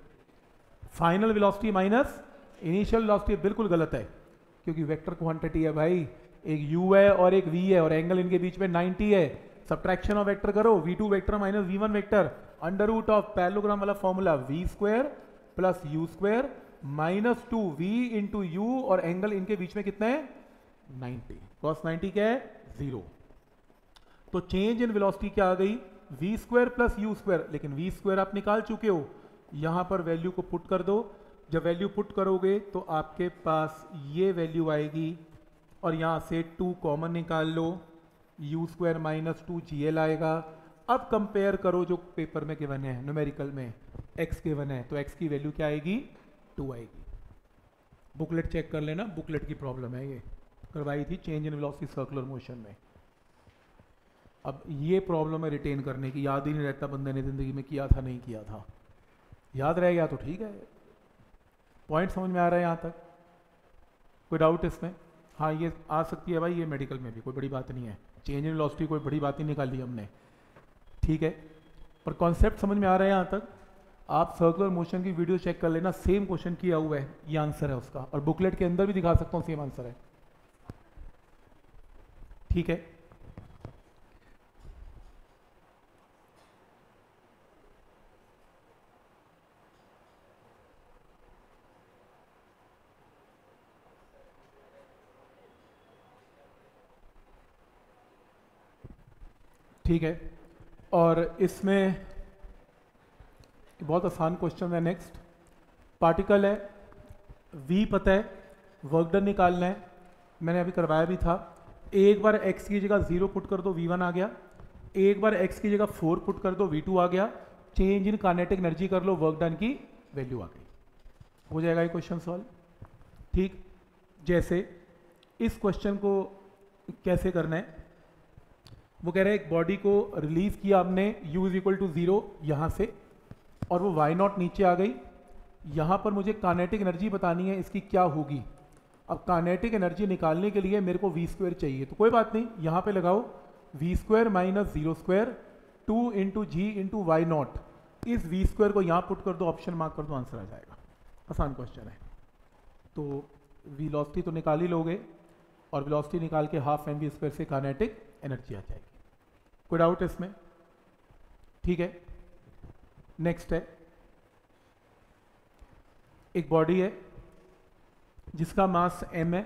Speaker 1: Final velocity minus initial velocity बिल्कुल गलत है, क्योंकि वेक्टर क्वांटिटी है भाई. एक u है और एक v है और एंगल इनके बीच में 90 है. सब्ट्रैक्शन ऑफ़ वेक्टर करो v2 vector minus v1 vector under root of parallelogram वाला formula v square plus u square minus two v into u और एंगल इनके बीच में कितना है? 90 कॉस 90 क्या है? ज़ीरो तो चेंज इन वेलोसिटी क्या आ गई? V square plus u square लेकिन वी स्क्वायर आप निकाल चुके हो। यहाँ पर वैल्यू को पुट कर दो। जब वैल्यू पुट करोगे तो आपके पास ये वैल्यू आएगी। और यहाँ से टू कॉमन निकाल लो। U square minus two g l आएगा। अब कंपेयर करो जो पेपर में गिवन है न्यूमेरिकल में एक्स गिवन है तो एक्स की वैल्यू क्या आएगी? टू आएगी। बुकलेट चेक कर लेना बुकलेट की प्रॉब्लम है ये। करवाई थी change in velocity circular motion में। अब ये प्रॉब्लम है रिटेन करने की। याद ही नहीं रहता बंदे ने ज़िंदगी में किया था, नहीं किया था। याद रह गया तो ठीक है। पॉइंट समझ में आ रहा है यहाँ तक? कोई डाउट इसमें? हाँ ये आ सकती है भाई, ये मेडिकल में भी। कोई बड़ी बात नहीं है। चेंज इन वेलोसिटी कोई बड़ी बात ही निकाली हमने। ठीक है? पर कॉन्सेप्ट समझ में आ रहा है यहाँ तक? आप सर्कुलर मोशन की वीडियो चेक कर लेना सेम क्वेश्चन किया हुआ है, ये आंसर है उसका। और बुकलेट के अंदर भी दिखा सकता हूँ सेम आंसर है। ठीक है? ठीक है। और इसमें बहुत आसान क्वेश्चन है नेक्स्ट पार्टिकल है वी पता है वर्क डन निकालना है। मैंने अभी करवाया भी था। एक बार x की जगह ज़ीरो पुट कर दो v1 आ गया। एक बार x की जगह फोर पुट कर दो v2 आ गया। चेंज इन कानेटिक एनर्जी कर लो वर्क डन की वैल्यू आ गई। हो जाएगा ये क्वेश्चन सॉल्व ठीक? जैसे इस क्वेश्चन को कैसे करना है? वो कह रहे हैं, एक बॉडी को रिलीज़ किया हमने, u is equal to zero यहाँ से। और वो वाई नॉट नीचे आ गई। यहाँ पर मुझे कानेटिक एनर्जी बतानी है, इसकी क्या होगी? अब कानेटिक एनर्जी निकालने के लिए मेरे को वी स्क्वायर चाहिए। तो कोई बात नहीं, यहाँ पे लगाओ। V square minus zero square two into g into y naught इस वी स्क्वायर को यहाँ पुट कर दो ऑप्शन मार्क कर दो आंसर आ जाएगा। आसान क्वेश्चन है। तो विलॉसिटी तो निकाल ही लोगे, और विलॉसिटी निकाल के हाफ़ एम वी स्क्वायर से कानेटिक एनर्जी आ जाएगी। कोई डाउट इसमें। ठीक है? नेक्स्ट है। एक बॉडी है, जिसका मास m है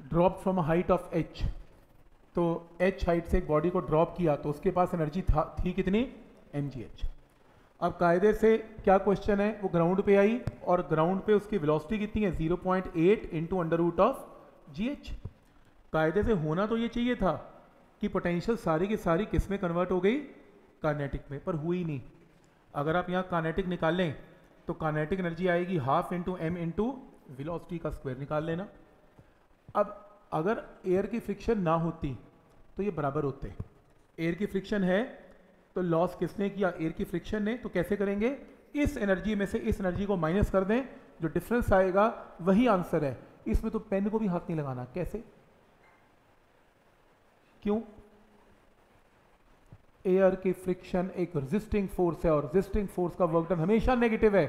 Speaker 1: drop from height of h तो h हाइट से एक बॉडी को ड्रॉप किया तो उसके पास एनर्जी था, थी कितनी? एम जी एच अब कायदे से क्या क्वेश्चन है? वो ग्राउंड पे आई, और ग्राउंड पे उसकी वेलोसिटी कितनी है? 0.8 point eight into under root of g कायदे से होना तो ये चाहिए था कि पोटेंशियल सारी की सारी किसमें कन्वर्ट हो गई? कार्नेटिक में, पर हुई नहीं। अगर आप यहाँ कार्नेटिक निकाल लें तो कार्नेटिक एनर्जी आएगी half into m into velocity का स्क्वायर निकाल लेना। अब अगर एयर की फ्रिक्शन ना होती तो ये बराबर होते। एयर की फ्रिक्शन है तो लॉस किसने किया? एयर की फ्रिक्शन ने। तो कैसे करेंगे? इस एनर्जी में से इस एनर्जी को माइनस कर दें। जो डिफरेंस आएगा, वही आंसर है। इसमें तो पेन को भी हाथ नहीं लगाना। कैसे? क्यों? एयर की फ्रिक्शन एक रेजिस्टिंग फोर्स है और रेजिस्टिंग फोर्स का वर्क डन हमेशा नेगेटिव है।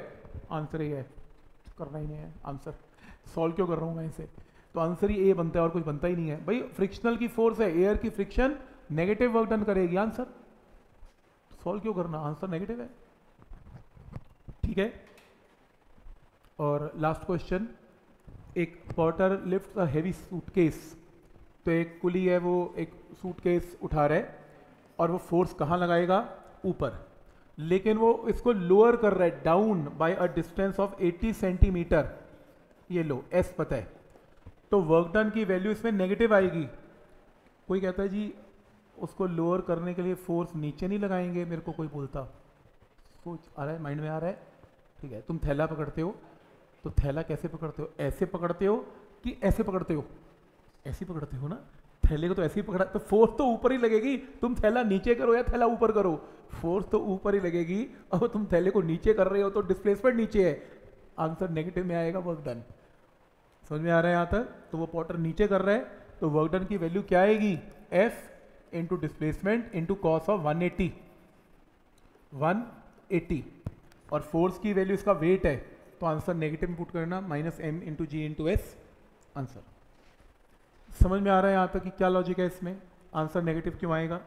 Speaker 1: आंसर ये है। करना ही नहीं है। आंसर सॉल्व क्यों कर रहा हूँ मैं इसे? तो आंसर ही ए बनता है और कुछ बनता ही नहीं है। भाई फ्रिक्शनल की फोर्स है। एयर की फ्रिक्शन नेगेटिव वर्क डन करेगी। आंसर सॉल्व क्यों करना? आंसर नेगेटिव है। ठीक है? और लास्ट क्वेश्चन एक porter lift a heavy suitcase तो एक कुली है, वो एक सूटकेस उठा रहा है और वो फोर्स कहाँ लगाएगा? ऊपर। लेकिन वो इसको लोअर कर रहा है down by a distance of 80 centimetre ये लो एस पता है। तो वर्क डन की वैल्यू इसमें नेगेटिव आएगी। कोई कहता है, जी, उसको लोअर करने के लिए फोर्स नीचे नहीं लगाएँगे, मेरे को कोई बोलता। सोच, आ रहा है माइंड में आ रहा है। ठीक है, तुम थैला पकड़ते हो। तो थैला कैसे पकड़ते हो? ऐसे पकड़ते हो कि ऐसे पकड़ते हो? ऐसे पकड़ते हो ना? थैले को तो ऐसे ही पकड़ा तो फोर्स तो ऊपर ही लगेगी। तुम थैला नीचे करो या थैला ऊपर करो? फोर्स तो ऊपर ही लगेगी। और तुम थैले को नीचे कर रहे हो तो डिस्प्लेसमेंट नीचे है। आंसर नेगेटिव में आएगा वर्क डन समझ में आ रहा है यहाँ तक? तो वो पॉटर नीचे कर रहा है। तो वर्क डन की वैल्यू क्या आएगी? F into displacement into cos of one eighty one eighty और फोर्स की वैल्यू इसका वेट है। तो आंसर नेगेटिव में पुट करना minus m into g into s answer समझ में आ रहा है यहाँ तक कि क्या लॉजिक है इसमें? आंसर नेगेटिव क्यों आएगा?